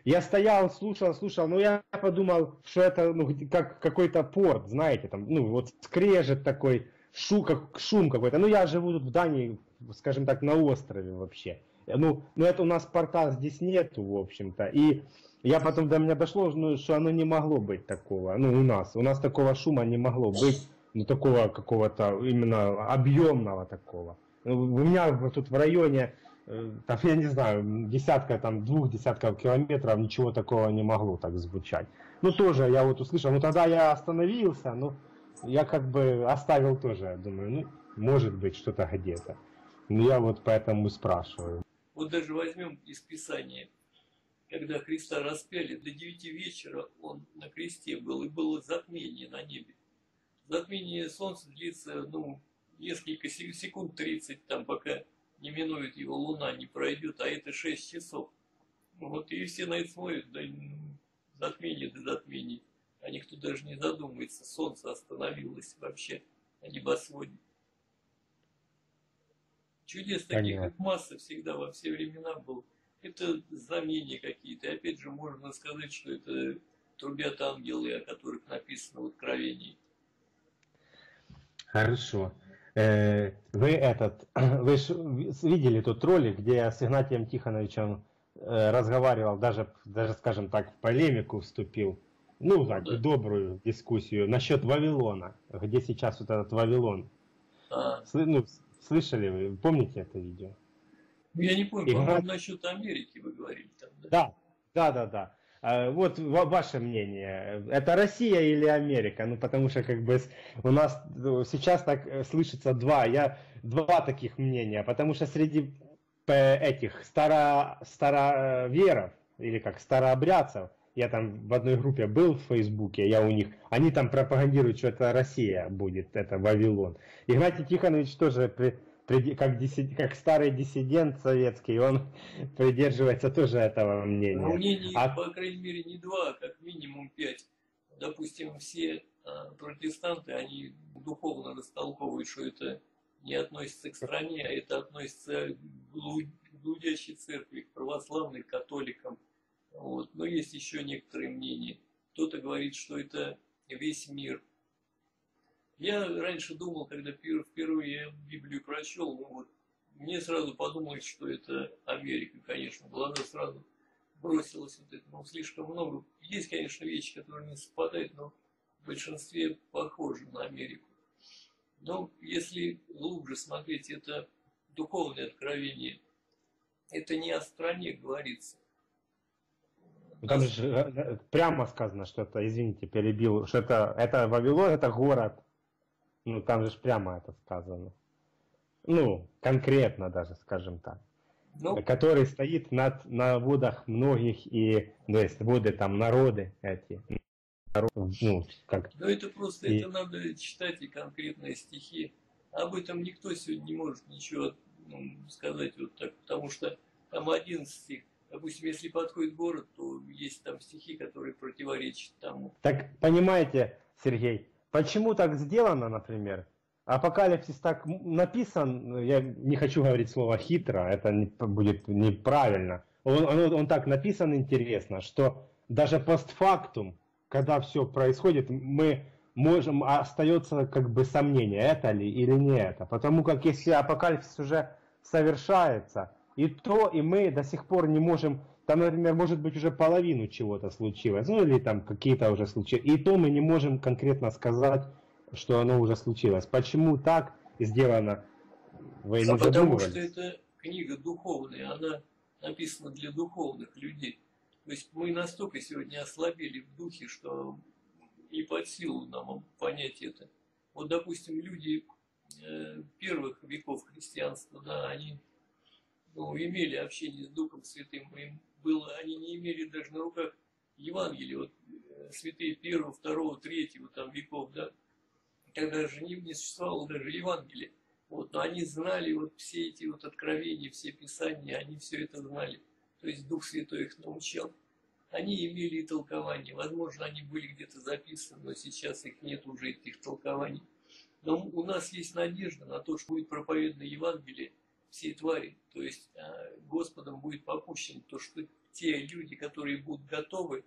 Я стоял, слушал, слушал, но я подумал, что это ну, как какой-то порт, знаете, там, ну вот скрежет такой, шу, как, шум какой-то. Ну я живу тут в Дании, скажем так, на острове вообще. Ну, ну это у нас порта здесь нету, в общем-то. И я потом до меня дошло, ну, что оно не могло быть такого. Ну, у нас. У нас такого шума не могло быть. Ну, такого какого-то именно объемного такого. Ну, У меня тут в районе там, я не знаю, десятка, там, двух десятков километров ничего такого не могло так звучать. Ну, тоже я вот услышал, ну, тогда я остановился, ну, я как бы оставил тоже, думаю, ну, может быть, что-то где-то. Ну, я вот поэтому спрашиваю. Вот даже возьмем из Писания, когда Христа распяли, до девяти вечера он на кресте был, и было затмение на небе. Затмение солнца длится, ну, несколько секунд, 30, там, пока не минует его луна, не пройдет, а это 6 часов. Вот и все на это смотрят, да, ну, затмение да затмение. А никто даже не задумывается, солнце остановилось вообще на небосводе. Чудес таких как масса всегда во все времена был. Это знамения какие-то. И опять же, можно сказать, что это трубят ангелы, о которых написано в Откровении. Хорошо. Э, вы этот, вы ж видели тот ролик, где я с Игнатием Тихоновичем э, разговаривал, даже, даже, скажем так, в полемику вступил, ну, так, да. добрую дискуссию насчет Вавилона, где сейчас вот этот Вавилон. А. Ну, Слышали вы, помните это видео? Ну, я не помню, Игра... по-моему, насчет Америки вы говорили там, да? Да, да, да, да. А, вот ваше мнение, это Россия или Америка? Ну, потому что как бы у нас ну, сейчас так э, слышится два, я два таких мнения, потому что среди этих старо, староверов, или как старообрядцев, я там в одной группе был в Фейсбуке, я у них, они там пропагандируют, что это Россия будет, это Вавилон. Игнатий Тихонович тоже, как, диссид, как старый диссидент советский, он придерживается тоже этого мнения. Ну, мнений, а... по крайней мере, не два, а как минимум пять. Допустим, все а, протестанты, они духовно растолковывают, что это не относится к стране, а это относится к блудящей церкви, к православным, католикам – вот. Но есть еще некоторые мнения. Кто-то говорит, что это весь мир. Я раньше думал, когда впервые Библию прочел, ну вот, мне сразу подумалось, что это Америка, конечно. Глаза сразу бросилось вот это, ну, слишком много. Есть, конечно, вещи, которые не совпадают, но в большинстве похожи на Америку. Но если глубже смотреть, это духовное откровение. Это не о стране говорится. Там же э, э, прямо сказано, что это, извините, перебил, что это, это Вавилон, это город. Ну, там же прямо это сказано. Ну, конкретно даже, скажем так. Ну, который стоит над, на водах многих и, ну, есть воды там, народы эти. Ну, как... Ну, это просто, и... это надо читать и конкретные стихи. Об этом никто сегодня не может ничего ну, сказать вот так, потому что там один стих Допустим, если подходит город, то есть там стихи, которые противоречат тому. Так понимаете, Сергей, почему так сделано, например? Апокалипсис так написан, я не хочу говорить слово хитро, это не, будет неправильно. Он, он, он так написан интересно, что даже постфактум, когда все происходит, мы можем, остается как бы сомнение, это ли или не это. Потому как если апокалипсис уже совершается, и то, и мы до сих пор не можем, там, например, может быть уже половину чего-то случилось, ну или там какие-то уже случились, и то мы не можем конкретно сказать, что оно уже случилось. Почему так сделано? Вы не а потому что это книга духовная, она написана для духовных людей. То есть мы настолько сегодня ослабели в духе, что и под силу нам понять это. Вот, допустим, люди э, первых веков христианства, да, они ну, имели общение с Духом Святым, им было, они не имели даже на руках Евангелия, вот э, святые первого, второго, третьего там веков, да, тогда же не, не существовало даже Евангелия. Вот, но они знали вот все эти вот откровения, все писания, они все это знали. То есть Дух Святой их научал. Они имели и толкования. Возможно, они были где-то записаны, но сейчас их нет уже, этих толкований. Но у нас есть надежда на то, что будет проповедано Евангелие, всей твари. То есть а, Господом будет попущен то, что те люди, которые будут готовы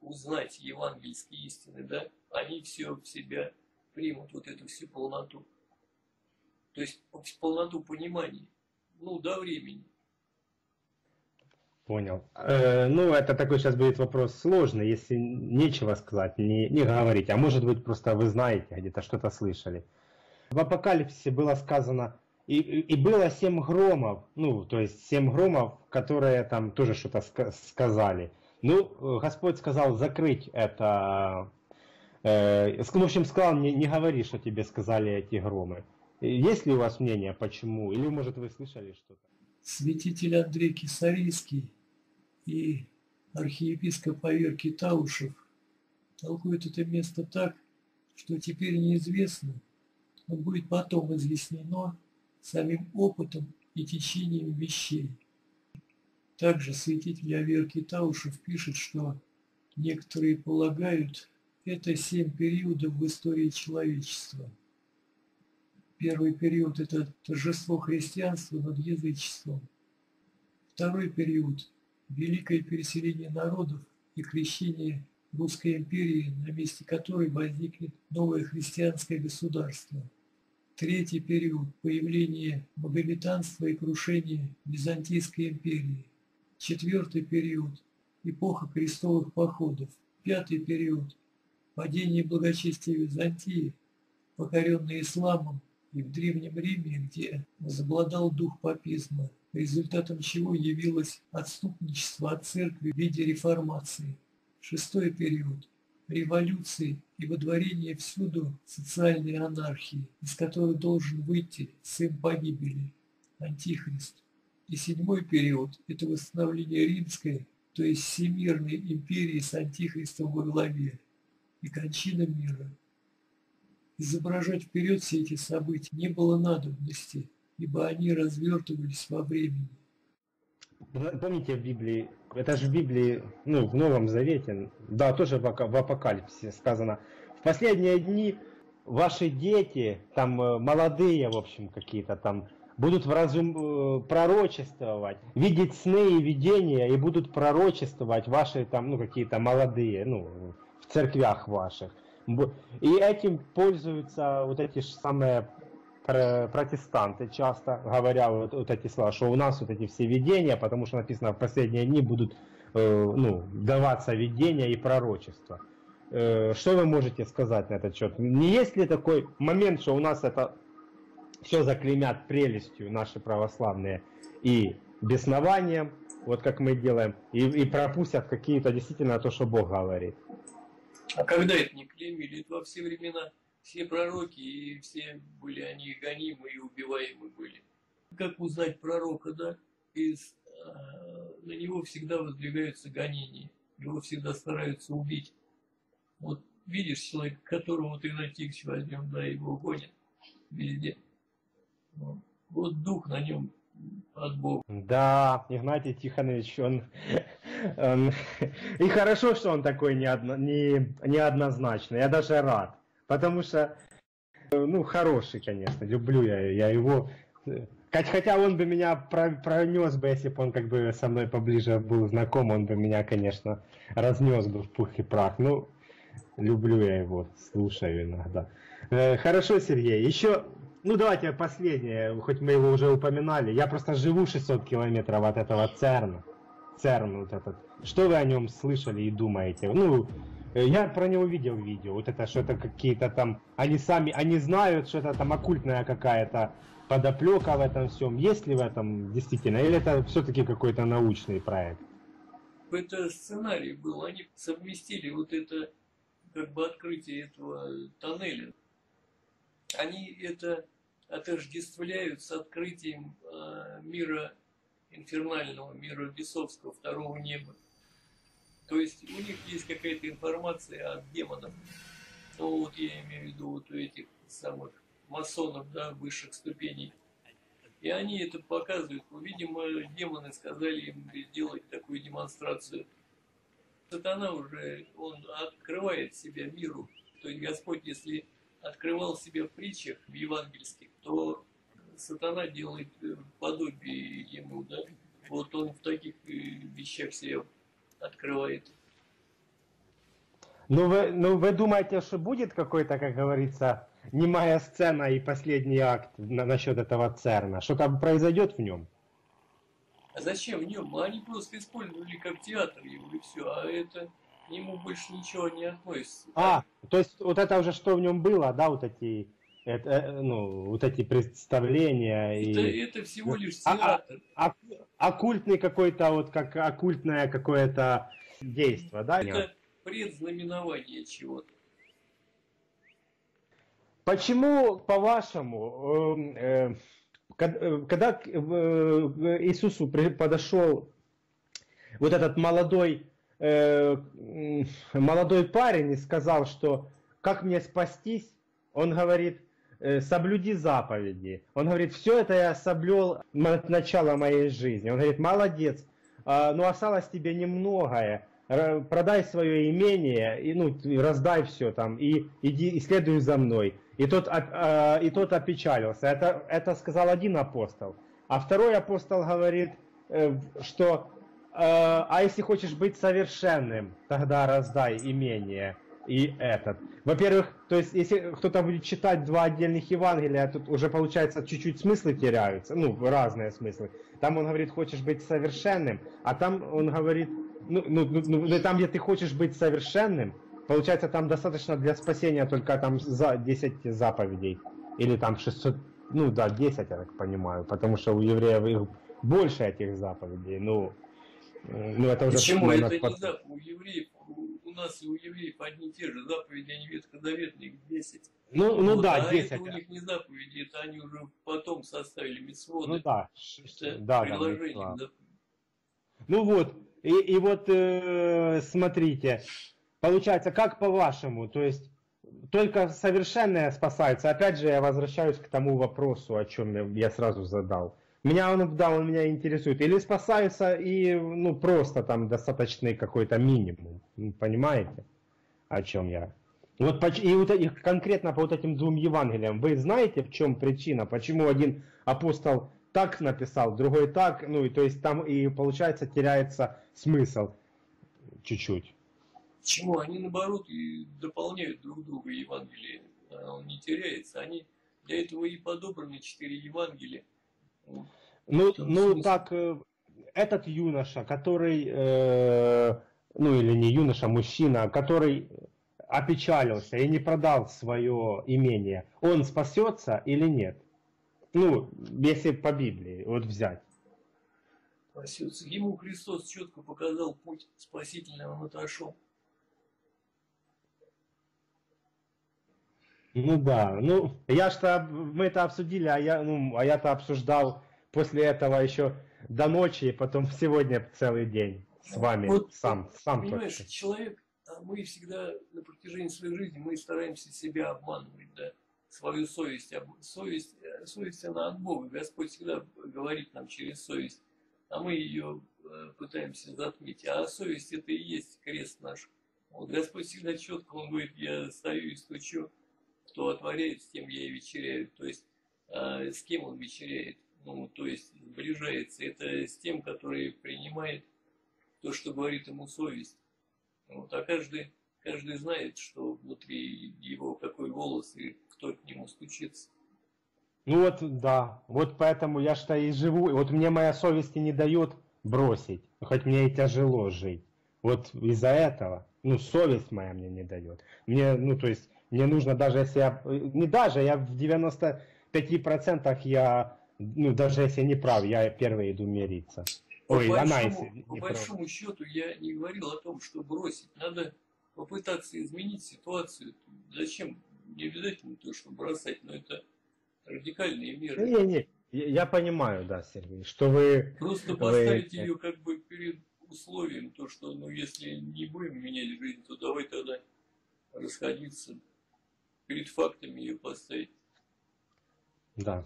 узнать евангельские истины, да, они все в себя примут, вот эту всю полноту. То есть полноту понимания, ну, до времени. Понял. Э, ну, это такой сейчас будет вопрос сложный, если нечего сказать, не, не говорить. А может быть, просто вы знаете, где-то что-то слышали. В Апокалипсисе было сказано, и, и было семь громов, ну, то есть семь громов, которые там тоже что-то сказали. Ну, Господь сказал закрыть это, э, в общем, сказал, не, не говори, что тебе сказали эти громы. Есть ли у вас мнение, почему? Или, может, вы слышали что-то? Святитель Андрей Кисарийский и архиепископ Авер Китаушев толкуют это место так, что теперь неизвестно, но будет потом изъяснено самим опытом и течением вещей. Также святитель Авер Китаушев пишет, что некоторые полагают, это семь периодов в истории человечества – Первый период – это торжество христианства над язычеством. Второй период – великое переселение народов и крещение Русской империи, на месте которой возникнет новое христианское государство. Третий период – появление магометанства и крушение Византийской империи. Четвертый период – эпоха крестовых походов. Пятый период – падение благочестия Византии, покоренной исламом и в Древнем Риме, где возобладал дух папизма, результатом чего явилось отступничество от церкви в виде реформации. Шестой период – революции и водворение всюду социальной анархии, из которой должен выйти сын погибели – Антихрист. И седьмой период – это восстановление римской, то есть всемирной империи с Антихристом во главе и кончина мира – Изображать вперед все эти события не было надобности, ибо они развертывались во времени. Помните в Библии, это же в Библии, ну, в Новом Завете, да, тоже в Апокалипсисе сказано, в последние дни ваши дети, там э, молодые, в общем, какие-то там, будут вразум, э, пророчествовать, видеть сны и видения, и будут пророчествовать ваши там, ну, какие-то молодые, ну, в церквях ваших. И этим пользуются вот эти же самые протестанты часто, говоря вот, вот эти слова, что у нас вот эти все видения, потому что написано в последние дни будут э, ну, даваться видения и пророчества. Э, что вы можете сказать на этот счет? Не есть ли такой момент, что у нас это все заклеймят прелестью наши православные и беснованием, вот как мы делаем, и, и пропустят какие-то действительно то, что Бог говорит? А когда это не клеймили? Это во все времена все пророки и все были они гонимы и убиваемы были. Как узнать пророка, да? Из, э, на него всегда воздвигаются гонения. Его всегда стараются убить. Вот видишь человека, которого ты на тикч возьмем, да, его гонят везде. Вот, дух на нем от Бога. Да, Игнатий Тихонович, он И хорошо, что он такой неодно, не, неоднозначный. Я даже рад. Потому что, ну, хороший, конечно. Люблю я, я его. Хотя он бы меня пронес бы, если бы он как бы со мной поближе был знаком, он бы меня, конечно, разнес бы в пух и прах. Ну, люблю я его, слушаю иногда. Э, хорошо, Сергей. Еще, ну давайте последнее, хоть мы его уже упоминали. Я просто живу 600 километров от этого ЦЕРНа. ЦЕРН вот этот. Что вы о нем слышали и думаете? Ну, э, я про него видел видео. Вот это что-то какие-то там... Они сами, они знают, что это там оккультная какая-то подоплека в этом всем. Есть ли в этом действительно? Или это все-таки какой-то научный проект? Это сценарий был. Они совместили вот это как бы открытие этого тоннеля. Они это отождествляют с открытием э, мира инфернального мира бесовского второго неба. То есть у них есть какая-то информация от демонов. Ну вот я имею в виду вот у этих самых масонов, да, высших ступеней. И они это показывают. Ну, видимо, демоны сказали им сделать такую демонстрацию. Сатана уже, он открывает себя миру. То есть Господь, если открывал себя в притчах в евангельских, то сатана делает э, подобие ему, да? Вот он в таких э, вещах себе открывает. Ну вы, ну вы думаете, что будет какой-то, как говорится, немая сцена и последний акт на, насчет этого ЦЕРНа? Что там произойдет в нем? А зачем в нем? Они просто использовали как театр его и все, а это к нему больше ничего не относится. А, то есть вот это уже что в нем было, да, вот эти Это, э, ну, вот эти представления Это, и это всего лишь А- а- ок- оккультный какой-то, вот как оккультное какое-то действие, да? Это предзнаменование чего-то. Почему, по-вашему, эм, э, э, когда к э, Иисусу подошел вот этот молодой, молодой парень и сказал, что как мне спастись, он говорит, соблюди заповеди. Он говорит, все это я соблюл от начала моей жизни. Он говорит, молодец, а, но осталось тебе немногое. Продай свое имение и ну раздай все там и иди и следуй за мной. И тот а, и тот опечалился. Это это сказал один апостол, а второй апостол говорит, э, что э, а если хочешь быть совершенным, тогда раздай имение и этот. Во-первых, то есть если кто-то будет читать два отдельных Евангелия, тут уже получается чуть-чуть смыслы теряются, ну разные смыслы. Там он говорит, хочешь быть совершенным, а там он говорит, ну, ну, ну, ну, там, где ты хочешь быть совершенным, получается там достаточно для спасения только там за 10 заповедей. Или там 600, ну да, 10, я так понимаю, потому что у евреев их больше этих заповедей. Ну, э, ну это уже... Почему это не под- У евреев, у, у нас и у евреев одни и те же заповеди, они ветхозаветные, их 10. Ну, ну Вот, да, а 10. это у них не заповеди, это они уже потом составили митцвоты. Ну да, Это да, приложение да. Ну вот, и, и вот э, смотрите, получается, как по-вашему, то есть только совершенное спасается. Опять же, я возвращаюсь к тому вопросу, о чем я, я сразу задал. Меня он, да, он меня интересует. Или спасаются и, ну, просто там достаточный какой-то минимум. Ну, Понимаете, о чем я? Вот и вот и конкретно по вот этим двум Евангелиям, вы знаете, в чем причина, почему один апостол так написал, другой так, ну и то есть там и получается теряется смысл чуть-чуть. Почему? Они наоборот и дополняют друг друга Евангелие. Он не теряется. Они для этого и подобраны четыре Евангелия. Ну, ну так, э, этот юноша, который, э, ну или не юноша, мужчина, который опечалился и не продал свое имение, он спасется или нет? Ну, если по Библии вот взять. Спасется. Ему Христос четко показал путь спасительный, он отошел. Ну да, ну я что мы это обсудили, а я, ну, а я-то обсуждал после этого еще до ночи, и потом сегодня целый день с вами Вот, сам, сам Понимаешь, только. человек, а мы всегда на протяжении своей жизни, мы стараемся себя обманывать, да, свою совесть. об- Совесть, э, совесть она от Бога. Господь всегда говорит нам через совесть, а мы ее э, пытаемся затмить. А совесть это и есть крест наш. Вот Господь всегда четко, Он говорит, я стою и стучу, кто отворяет, с тем я и вечеряю. То есть а, с кем Он вечеряет? Ну, то есть сближается. Это с тем, который принимает то, что говорит ему совесть. Вот, а каждый, каждый знает, что внутри его какой голос и кто к нему стучится. Ну вот, да, вот поэтому я что и живу, вот мне моя совесть и не дает бросить, хоть мне и тяжело жить. Вот из-за этого, ну, совесть моя мне не дает. Мне, ну, то есть, мне нужно даже если я, не даже, я в 95% я, ну, даже если не прав, я первый иду мириться. Ой, по она большому, если по прав. большому счету я не говорил о том, что бросить. Надо попытаться изменить ситуацию. Зачем? Не обязательно то, что бросать, но это радикальные меры. Не, не, я понимаю, да, Сергей, что вы Просто Вы- поставить ее как бы перед условием, то, что, ну, если не будем менять жизнь, то давай тогда расходиться. Перед фактами ее поставить. Да.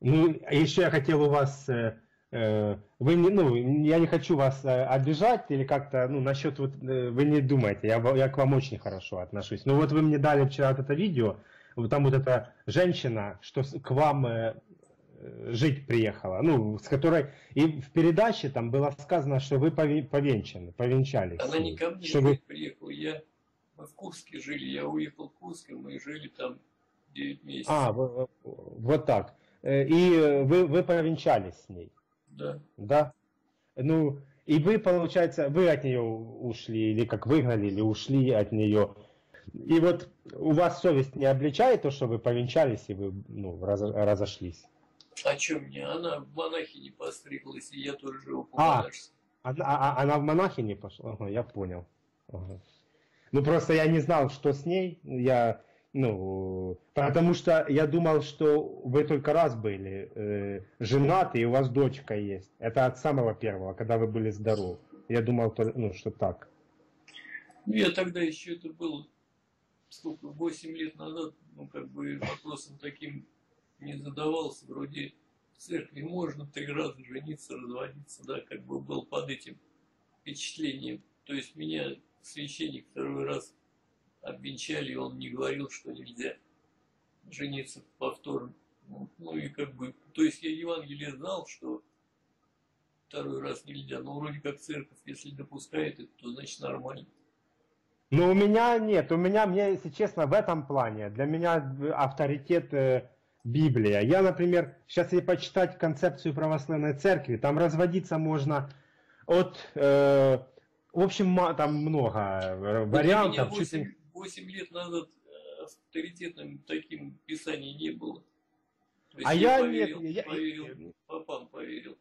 Ну, а еще я хотел у вас, э, э, вы не, ну, я не хочу вас э, обижать или как-то, ну, насчет вот, э, вы не думайте, я, я к вам очень хорошо отношусь. Ну, вот вы мне дали вчера вот это видео, вот там вот эта женщина, что к вам э, жить приехала, ну, с которой, и в передаче там было сказано, что вы пове- повенчаны, повенчались. Она не ко мне Что вы- приехала, я, мы в Курске жили, я уехал в Курск, и мы жили там 9 месяцев. А, вот так. Э, И вы, вы повенчались с ней. Да. Да. Ну, и вы, получается, вы от нее ушли, или как выгнали, или ушли от нее. И вот у вас совесть не обличает то, что вы повенчались и вы ну, раз, разошлись? О чем мне? Она в монахи не постриглась, и я тоже живу по а, она, а, она в монахи не пошла? Ага, я понял. Ага. Ну просто я не знал, что с ней. Я, ну, потому что я думал, что вы только раз были э, женаты и у вас дочка есть. Это от самого первого, когда вы были здоровы. Я думал, ну, что так. Ну, я тогда еще это было сколько, 8 лет назад, ну, как бы вопросом таким не задавался, вроде в церкви можно три раза жениться, разводиться, да, как бы был под этим впечатлением. То есть меня священник второй раз обвенчали, и он не говорил, что нельзя жениться повторно. Ну, и как бы, то есть я Евангелие знал, что второй раз нельзя, но вроде как церковь, если допускает это, то значит нормально. Ну, у меня нет. У меня, мне, если честно, в этом плане, для меня авторитет э, Библия. Я, например, сейчас если почитать концепцию православной церкви, там разводиться можно от, э, в общем, там много э, вариантов. У меня 8, 8 лет назад э, авторитетным таким писанием не было. а я, я поверил, нет, я, поверил, попам поверил.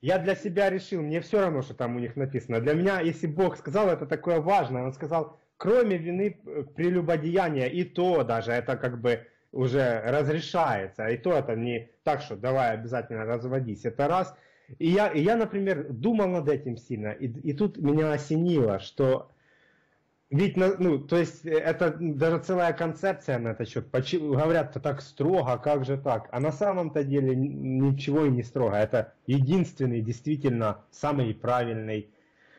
Я для себя решил, мне все равно, что там у них написано. Для меня, если Бог сказал, это такое важное. Он сказал, кроме вины э, прелюбодеяния, и то даже это как бы уже разрешается. И то это не так, что давай обязательно разводись. Это раз. И я, и я например, думал над этим сильно. И, и тут меня осенило, что ведь, ну, то есть, э, это даже целая концепция на этот счет. Говорят-то так строго, как же так? А на самом-то деле ничего и не строго. Это единственный, действительно, самый правильный.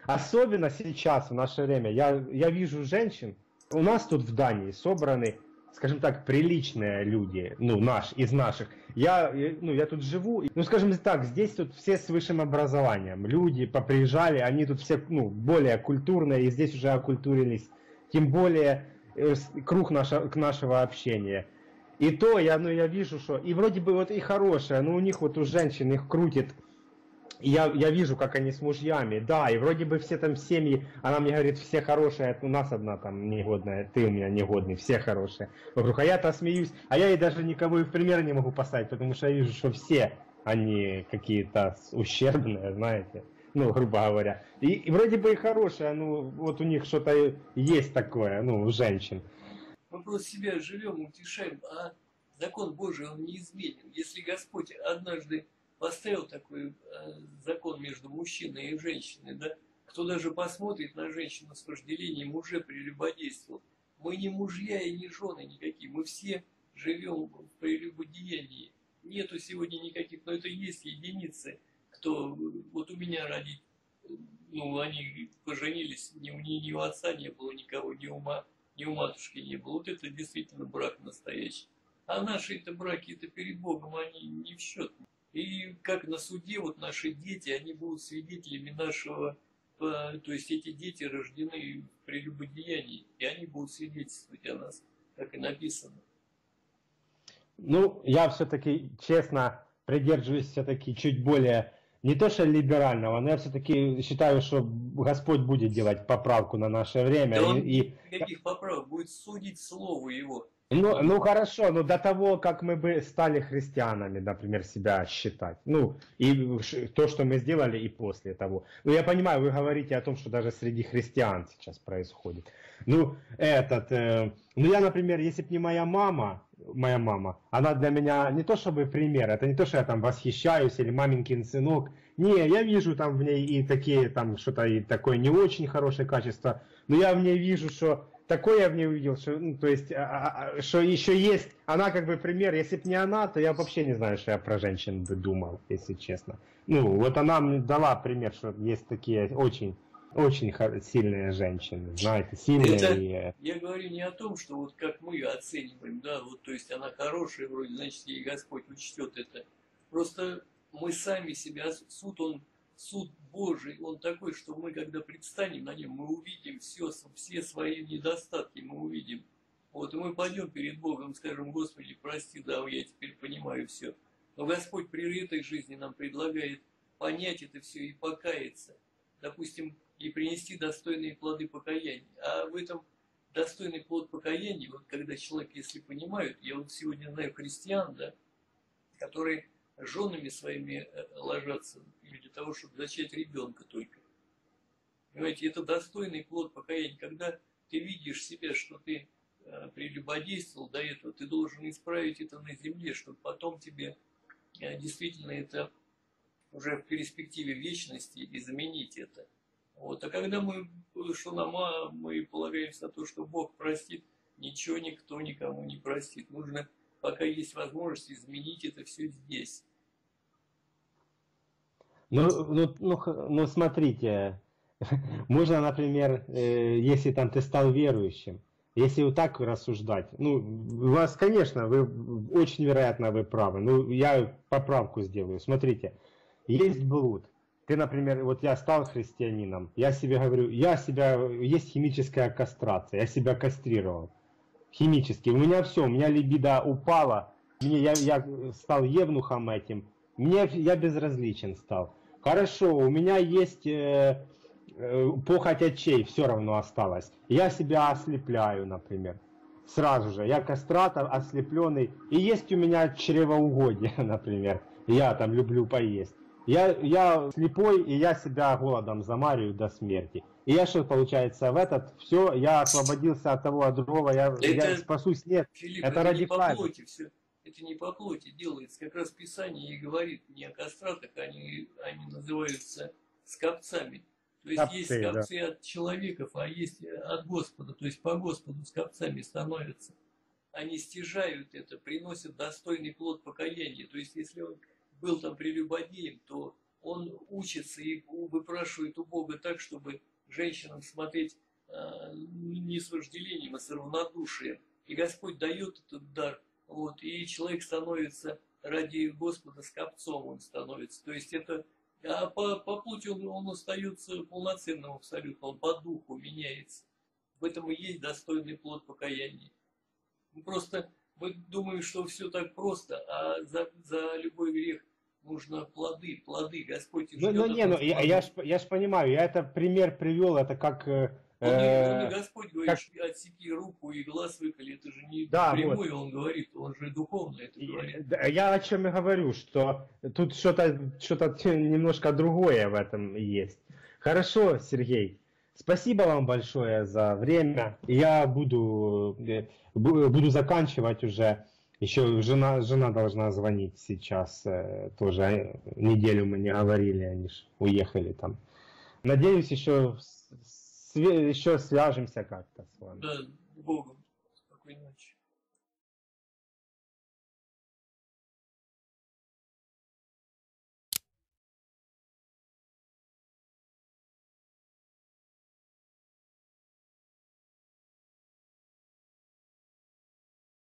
Особенно сейчас, в наше время, я, я вижу женщин, у нас тут в Дании собраны скажем так, приличные люди, ну, наш, из наших. Я, ну, я тут живу, ну, скажем так, здесь тут все с высшим образованием. Люди поприезжали, они тут все, ну, более культурные, и здесь уже окультурились. Тем более э, круг наша, нашего общения. И то я, ну, я вижу, что, и вроде бы вот и хорошее, но у них вот у женщин их крутит я, я вижу, как они с мужьями, да, и вроде бы все там семьи, она мне говорит, все хорошие, у нас одна там негодная, ты у меня негодный, все хорошие. Вокруг, а я-то смеюсь, а я и даже никого и в пример не могу поставить, потому что я вижу, что все они какие-то ущербные, знаете, ну, грубо говоря. И, и вроде бы и хорошие, ну, вот у них что-то есть такое, ну, у женщин. Мы просто себя живем, утешаем, а закон Божий, он неизменен. Если Господь однажды поставил такой э, закон между мужчиной и женщиной, да, кто даже посмотрит на женщину с вожделением, уже прелюбодействовал. Мы не мужья и не жены никакие, мы все живем в прелюбодеянии. Нету сегодня никаких, но это есть единицы, кто, вот у меня родители, ну, они поженились, ни, ни, ни у отца не было никого, ни у, ма, ни у матушки не было. Вот это действительно брак настоящий. А наши это браки, это перед Богом, они не в счет. И как на суде вот наши дети, они будут свидетелями нашего, то есть эти дети рождены в прелюбодеянии, и они будут свидетельствовать о нас, как и написано. Ну, я все-таки честно придерживаюсь все-таки чуть более не то что либерального, но я все-таки считаю, что Господь будет делать поправку на наше время. Да он и, никаких поправок, будет судить слово его. Ну, ну хорошо, но до того, как мы бы стали христианами, например, себя считать. Ну, и то, что мы сделали, и после того. Ну, я понимаю, вы говорите о том, что даже среди христиан сейчас происходит. Ну, этот, э, ну я, например, если бы не моя мама, моя мама, она для меня не то чтобы пример, это не то, что я там восхищаюсь или маменькин сынок. Не, я вижу там в ней и такие, там что-то и такое не очень хорошее качество, но я в ней вижу, что такое я в ней увидел, что, ну, то есть, а, а, а, что еще есть, она как бы пример, если бы не она, то я вообще не знаю, что я про женщин бы думал, если честно. Ну, вот она мне дала пример, что есть такие очень очень сильные женщины, знаете, сильные. Это. Э, я говорю не о том, что вот как мы оцениваем, да, вот, то есть она хорошая вроде, значит, ей Господь учтет это. Просто мы сами себя, суд он суд Божий, он такой, что мы, когда предстанем на нем, мы увидим все, все свои недостатки, мы увидим. Вот, и мы пойдем перед Богом, скажем, Господи, прости, да, я теперь понимаю все. Но Господь при этой жизни нам предлагает понять это все и покаяться. Допустим, и принести достойные плоды покаяния. А в этом достойный плод покаяния, вот когда человек, если понимают, я вот сегодня знаю христиан, да, которые женами своими э, ложатся для того, чтобы зачать ребенка только. Понимаете, это достойный плод покаяния, когда ты видишь себя, что ты э, прелюбодействовал до этого, ты должен исправить это на земле, чтобы потом тебе э, действительно это уже в перспективе вечности изменить это. Вот. А когда мы, что нам, а, мы полагаемся на то, что Бог простит, ничего никто никому не простит. Нужно, пока есть возможность, изменить это все здесь. Ну, ну, ну, ну смотрите, можно, например, э, если там ты стал верующим, если вот так рассуждать, ну, у вас, конечно, вы очень вероятно вы правы. Ну, я поправку сделаю. Смотрите, есть блуд. Ты, например, вот я стал христианином, я себе говорю, я себя, есть химическая кастрация, я себя кастрировал. Химически. У меня все, у меня либидо упала, мне, я, я стал евнухом этим, мне я безразличен стал. Хорошо, у меня есть э, э, похоть очей, все равно осталось. Я себя ослепляю, например. Сразу же, я кастратор, ослепленный. И есть у меня чревоугодие, например. Я там люблю поесть. Я, я слепой, и я себя голодом замарю до смерти. И я что получается в этот, все, я освободился от того, от другого, я, это, я спасусь, нет. Филипп, это, это ради не все. Это не по плоти делается. Как раз Писание и говорит не о кастратах, они, они называются скопцами. То есть скопцы, есть скопцы да. от человеков, а есть от Господа. То есть по Господу скопцами становятся. Они стяжают это, приносят достойный плод покаяния. То есть если он был там прелюбодеем, то он учится и выпрашивает у Бога так, чтобы женщинам смотреть э, не с вожделением, а с равнодушием. И Господь дает этот дар, вот, и человек становится ради Господа скопцом, он становится. То есть это а по, по плоти он, он остается полноценным абсолютно, он по духу меняется. В этом и есть достойный плод покаяния. Просто мы думаем, что все так просто, а за, за любой грех нужно плоды, плоды, Господь Ну, ну не, ну я, я, ж, я ж понимаю, я это пример привел, это как... Э, он, он и Господь говорит, как... отсеки руку и глаз выколи, это же не да, прямой, вот. он говорит, он же духовно это говорит. Я о чем и говорю, что тут что-то что немножко другое в этом есть. Хорошо, Сергей, спасибо вам большое за время. Я буду, э, буду заканчивать уже. Еще жена, жена должна звонить сейчас э, тоже. Э, неделю мы не говорили, они же уехали там. Надеюсь, еще, еще свяжемся как-то с вами. Да, Богом.